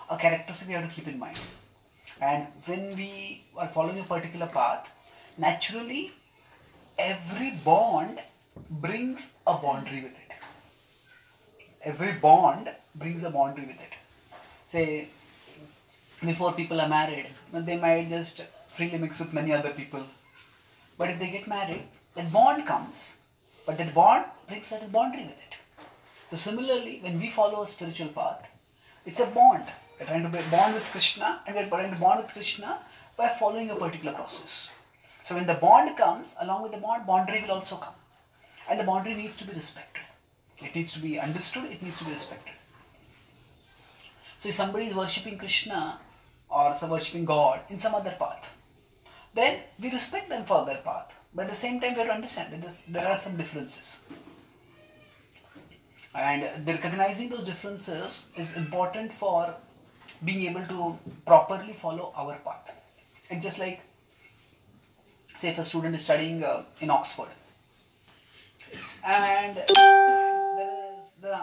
a characteristic we have to keep in mind. And when we are following a particular path, naturally every bond brings a boundary with it. Every bond brings a boundary with it. Say before people are married, they might just freely mix with many other people. But if they get married, that bond comes, but that bond brings certain boundary with it. So similarly, when we follow a spiritual path, it's a bond. We're trying to be bond with Krishna, and we're trying to bond with Krishna by following a particular process. So when the bond comes, along with the bond, boundary will also come, and the boundary needs to be respected. It needs to be understood. It needs to be respected. So if somebody is worshipping Krishna or worshipping God in some other path, then we respect them for their path. But at the same time, we have to understand that this, there are some differences. And the recognizing those differences is important for being able to properly follow our path. It's just like, say, if a student is studying uh, in Oxford, and there is the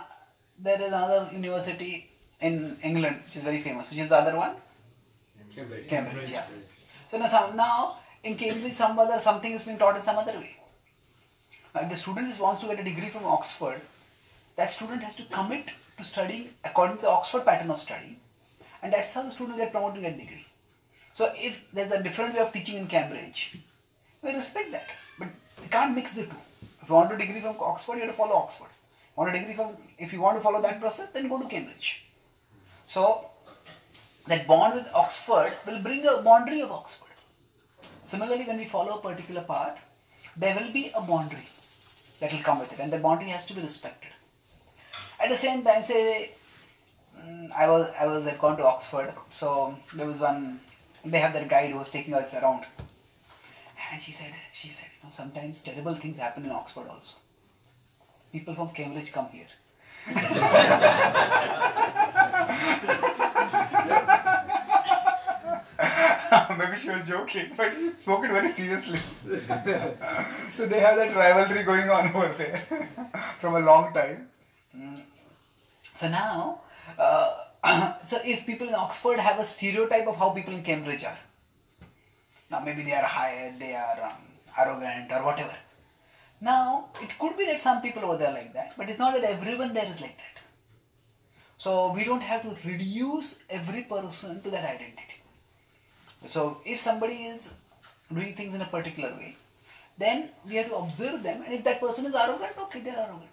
there is another university in England which is very famous, which is the other one, Cambridge. Cambridge. Yeah. So now, now in Cambridge, some other something is being taught in some other way. Now, if the student wants to get a degree from Oxford, that student has to commit to studying according to the Oxford pattern of study, and that's how the student get promoted to get degree. So if there's a different way of teaching in Cambridge, we respect that, but we can't mix the two. If you want a degree from Oxford, you have to follow Oxford. Want a degree from, if you want to follow that process, then go to Cambridge. So that bond with Oxford will bring a boundary of Oxford. Similarly, when we follow a particular path, there will be a boundary that will come with it, and the boundary has to be respected. At the same time, say mm, I was I was gone to Oxford, so there was one. They have their guide who was taking us around, and she said she said you know sometimes terrible things happen in Oxford also. People from Cambridge come here. Maybe she was joking, but she spoke it very seriously. so they have that rivalry going on over there from a long time. Mm. So now, uh, so if people in Oxford have a stereotype of how people in Cambridge are, now maybe they are high, they are um, arrogant or whatever. Now it could be that some people over there like that, but it's not that everyone there is like that. So we don't have to reduce every person to that identity. So if somebody is doing things in a particular way, then we have to observe them, and if that person is arrogant, okay, they're arrogant.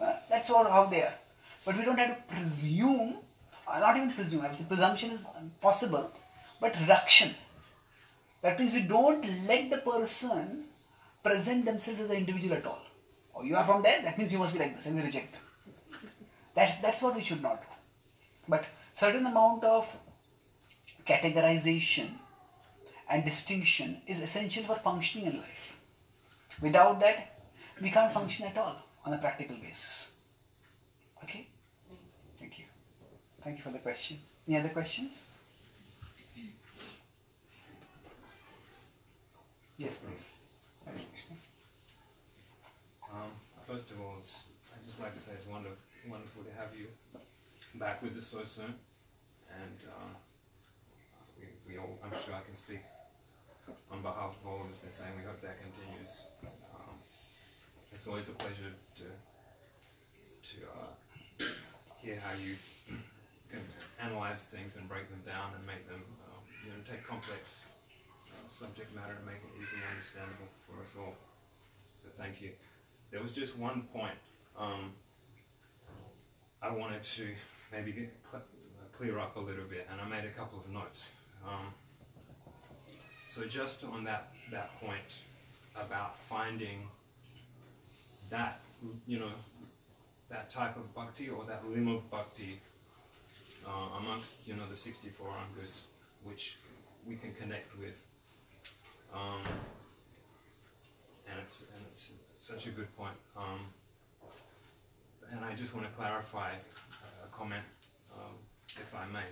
Uh, that's all how they are. But we don't have to presume, uh, not even presume. I presumption is possible, but reduction. That means we don't let the person present themselves as an individual at all. Oh, you are from there, that means you must be like this, and we reject them. That's that's what we should not do. But certain amount of categorization and distinction is essential for functioning in life. Without that, we can't function at all on a practical basis. Okay? Thank you. Thank you for the question. Any other questions? Yes, please. Um, first of all, I'd just like to say it's wonderful, wonderful to have you back with us so soon. And uh, we, all, I'm sure I can speak on behalf of all of us in saying we hope that continues. Um, it's always a pleasure to to uh, hear how you can analyze things and break them down and make them, uh, you know, take complex uh, subject matter and make it easily understandable for us all. So thank you. There was just one point um, I wanted to maybe get cl- clear up a little bit, and I made a couple of notes. Um, so just on that that point about finding that you know that type of bhakti or that limb of bhakti uh, amongst you know the 64 angas which we can connect with. Um, and it's and it's such a good point. Um, and I just want to clarify a comment um, if I may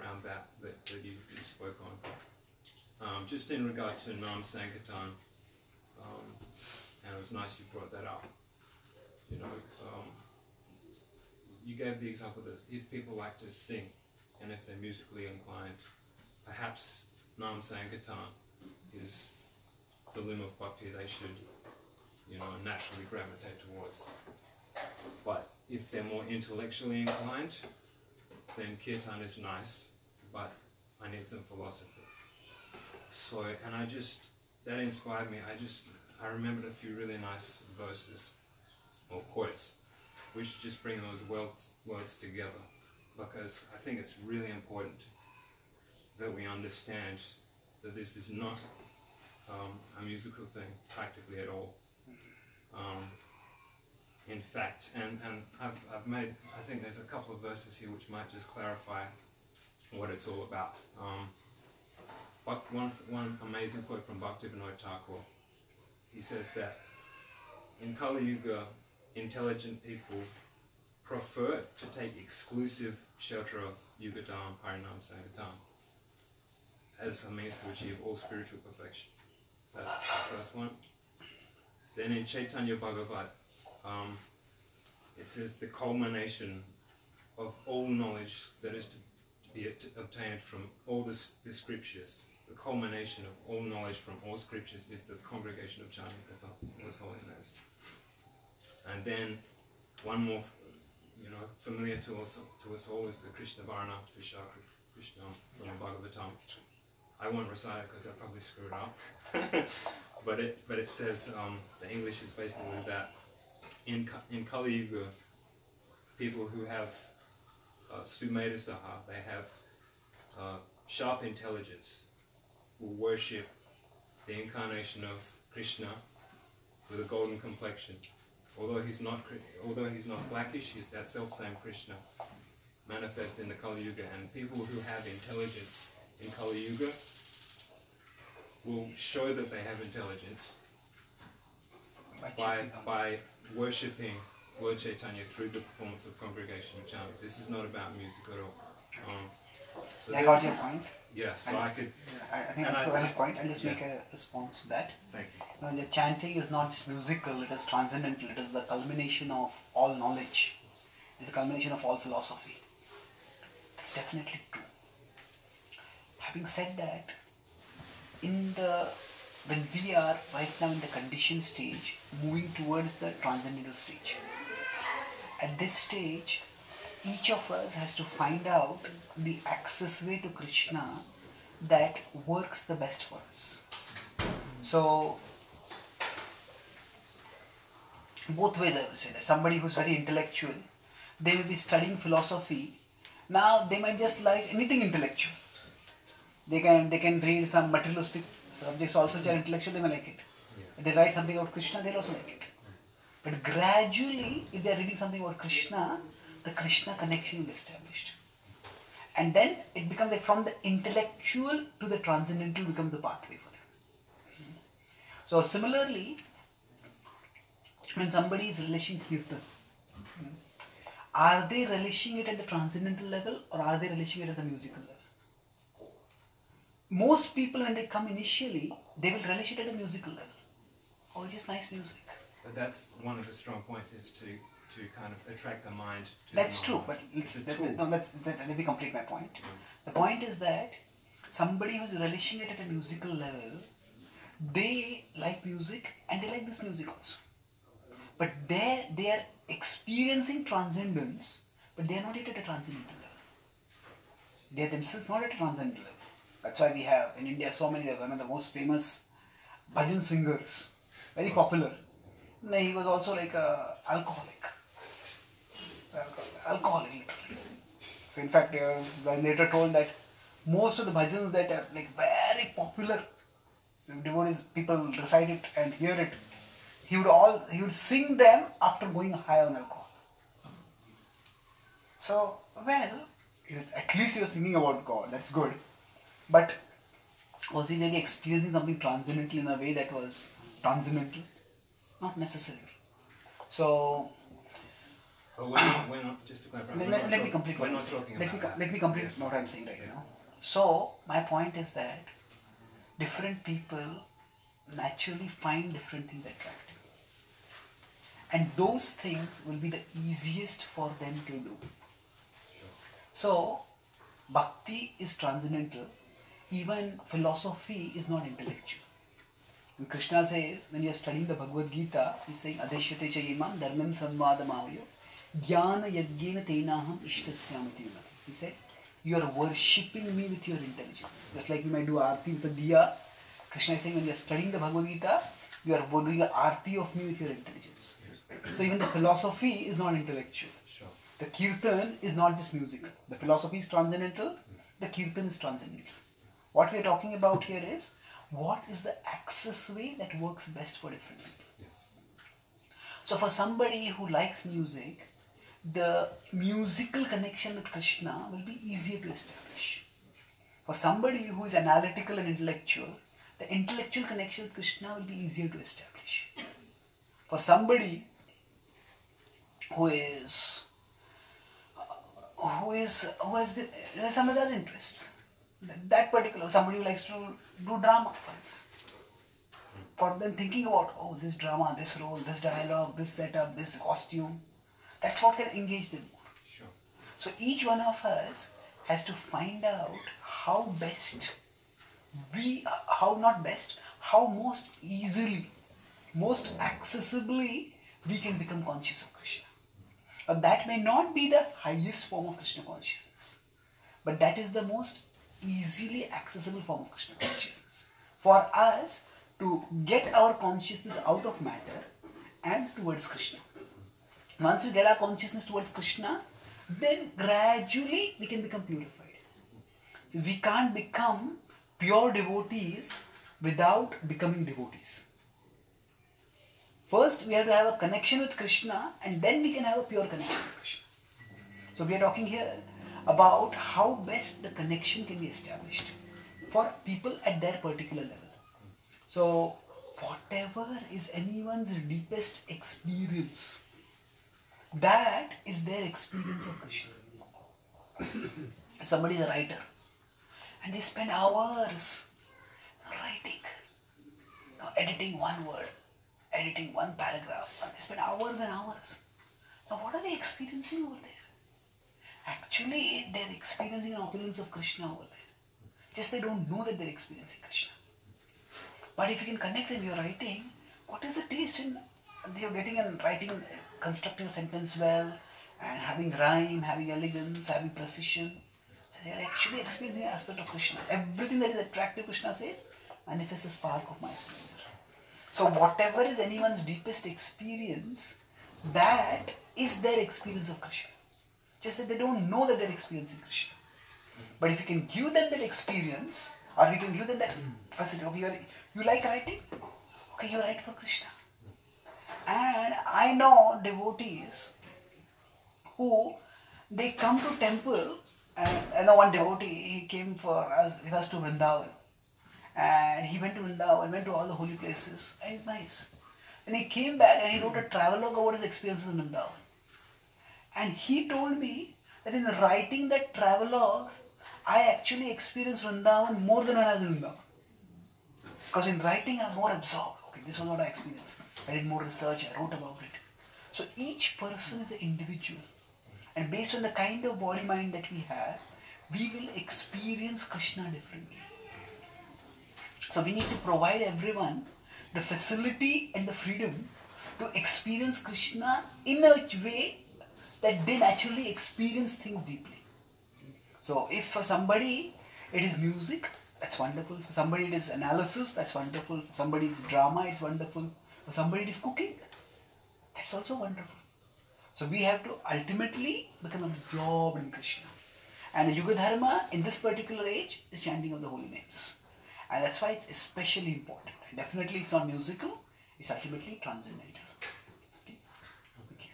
around that that, that you, you spoke on. Um, just in regard to Nam Sankirtan um, and it was nice you brought that up. You know, um, you gave the example that if people like to sing and if they're musically inclined, perhaps Nam Sankirtan is the limb of bhakti they should, you know, naturally gravitate towards. But if they're more intellectually inclined, then kirtan is nice, but I need some philosophy. So, and I just, that inspired me. I just, I remembered a few really nice verses or quotes, which just bring those words, words together. Because I think it's really important that we understand that this is not um, a musical thing practically at all. Um, in fact, and, and I've, I've made, I think there's a couple of verses here which might just clarify what it's all about. Um, but one, one amazing quote from Bhaktivinoda Thakur, he says that in Kali Yuga, intelligent people prefer to take exclusive shelter of Yuga Dharma, Harinam, Sankirtan as a means to achieve all spiritual perfection. That's the first one. Then in Chaitanya Bhagavat, um, it says the culmination of all knowledge that is to be obtained from all the, the scriptures, the culmination of all knowledge from all scriptures is the congregation of chanting God's holy names. And then one more, you know, familiar to us, to us all is the Krishna Varna Vishak Krishna from the Bhagavatam. I won't recite it because I probably screwed up. but it but it says um, the English is basically that in in Kali Yuga, people who have uh, Sumedhasah, they have uh, sharp intelligence, who worship the incarnation of Krishna with a golden complexion. Although he's not although he's not blackish, he's that self same Krishna manifest in the Kali Yuga. And people who have intelligence in Kali Yuga will show that they have intelligence by, by worshipping Lord Chaitanya through the performance of congregational chant. This is not about music at all. Um, so I got your point. Yeah, so I, could. I, think that's a valid point. I'll just yeah. make a response to that. Thank you. know, the chanting is not just musical, it is transcendental, it is the culmination of all knowledge, it is the culmination of all philosophy. That's definitely true. Having said that, in the when we are right now in the conditioned stage, moving towards the transcendental stage. At this stage, each of us has to find out the access way to Krishna that works the best for us. So, both ways I will say that. Somebody who's very intellectual, they will be studying philosophy. Now they might just like anything intellectual. They can they can read some materialistic subjects also which are intellectual, they may like it. If they write something about Krishna, they'll also like it. But gradually, if they are reading something about Krishna, the Krishna connection will be established. And then it becomes like from the intellectual to the transcendental becomes the pathway for them. So similarly, when somebody is relishing kirtan, are they relishing it at the transcendental level or are they relishing it at the musical level? Most people when they come initially, they will relish it at a musical level. Oh, just nice music. But that's one of the strong points is to to kind of attract the mind. To that's true, but it's a that, tool. no, that's, that, let me complete my point. The point is that somebody who's relishing it at a musical level, they like music and they like this music also. But they they are experiencing transcendence, but they are not yet at a transcendental level. They are themselves not at a transcendental level. That's why we have in India so many of one of the most famous bhajan singers, very popular. No, he was also like a alcoholic. Alcoholic. So in fact, uh, he was later told that most of the bhajans that are like very popular devotees, people recite it and hear it. He would all he would sing them after going high on alcohol. So well, he was, at least he was singing about God. That's good. But was he really experiencing something transcendental in a way that was transcendental? Not necessarily. So But we're not, we're not just to clarify. let, let, let me complete what I'm saying. Let me, let me complete Yeah. what I'm saying right now. So, my point is that different people naturally find different things attractive. And those things will be the easiest for them to do. So, bhakti is transcendental, even philosophy is not intellectual. And Krishna says, when you are studying the Bhagavad Gita, he's saying, Adeshyate cha dharmam samvadamavyo jnana yajnena tenaham ishtasyamati unati." He said, you are worshipping me with your intelligence. Just like we might do arti with a diya. Krishna is saying, when you are studying the Bhagavad Gita, you are doing an arti of me with your intelligence. So even the philosophy is not intellectual. Sure. The kirtan is not just music. The philosophy is transcendental, the kirtan is transcendental. What we are talking about here is what is the access way that works best for different people. Yes. So for somebody who likes music, the musical connection with Krishna will be easier to establish. For somebody who is analytical and intellectual, the intellectual connection with Krishna will be easier to establish. For somebody who is who is who has, who has some other interests, that particular somebody who likes to do drama, for them thinking about oh this drama, this role, this dialogue, this setup, this costume. That's what can engage them more. Sure. So each one of us has to find out how best we, how not best, how most easily, most accessibly we can become conscious of Krishna. But that may not be the highest form of Krishna consciousness, but that is the most easily accessible form of Krishna consciousness. For us to get our consciousness out of matter and towards Krishna. Once we get our consciousness towards Krishna, then gradually we can become purified. So we can't become pure devotees without becoming devotees. First, we have to have a connection with Krishna, and then we can have a pure connection with Krishna. So we are talking here about how best the connection can be established for people at their particular level. So, whatever is anyone's deepest experience, that is their experience of Krishna. Somebody is a writer and they spend hours writing, know, editing one word, editing one paragraph, and they spend hours and hours. Now, what are they experiencing over there? Actually, they're experiencing an opulence of Krishna over there. Just they don't know that they're experiencing Krishna. But if you can connect them, you're writing, what is the taste in you're getting and writing, constructing a sentence well, and having rhyme, having elegance, having precision. They're actually experiencing an aspect of Krishna. Everything that is attractive, Krishna says, manifests a spark of my splendor. So whatever is anyone's deepest experience, that is their experience of Krishna. Just that they don't know that they're experiencing Krishna. But if you can give them that experience, or we can give them that facility, okay, you're, you like writing? Okay, you write for Krishna. And I know devotees who they come to temple and I know one devotee he came for us with us to Vrindavan and he went to Vrindavan, went to all the holy places and it's nice. And he came back and he wrote a travelogue about his experiences in Vrindavan. And he told me that in writing that travelogue, I actually experienced Vrindavan more than when I was in Vrindavan. Because in writing, I was more absorbed. Okay, this was what I experienced. I did more research, I wrote about it. So each person is an individual. And based on the kind of body mind that we have, we will experience Krishna differently. So we need to provide everyone the facility and the freedom to experience Krishna in a way that they naturally experience things deeply. So if for somebody it is music, that's wonderful. For somebody it is analysis, that's wonderful. For somebody it's drama, it's wonderful. For somebody it is cooking, that's also wonderful. So we have to ultimately become absorbed in Krishna. And Yuga Dharma in this particular age is chanting of the holy names. And that's why it's especially important. Definitely it's not musical, it's ultimately transcendental. Okay. Okay.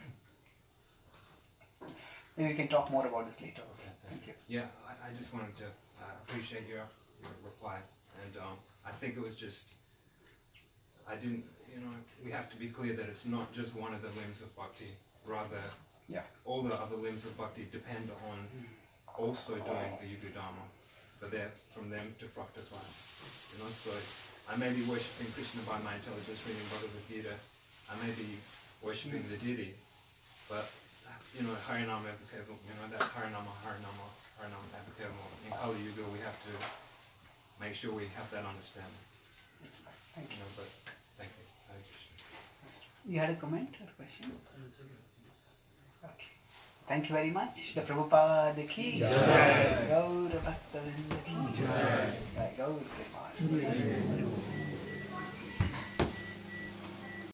Yes. Maybe we can talk more about this later. Okay, Thank you. Yeah, I, I just wanted to uh, appreciate your, your reply, and um, I think it was just, I didn't, you know, we have to be clear that it's not just one of the limbs of bhakti, rather, Yeah. all the other limbs of bhakti depend on also doing the Yuga Dharma, for their, from them to fructify. You know, so I may be worshipping Krishna by my intelligence, reading Bhagavad Gita, I may be worshipping the deity, but you know, Harinama Evakevam, you know, that Harinama, Harinama, Harinama Evakevam. In Kali Yuga, we have to make sure we have that understanding. That's right. Thank You you. know, but thank you. Hare Krishna. You had a comment or question? Okay. Thank you very much. Shri Prabhupada ki jai. Gaur Bhakta Vrinda ki jai. Gaur Premanand.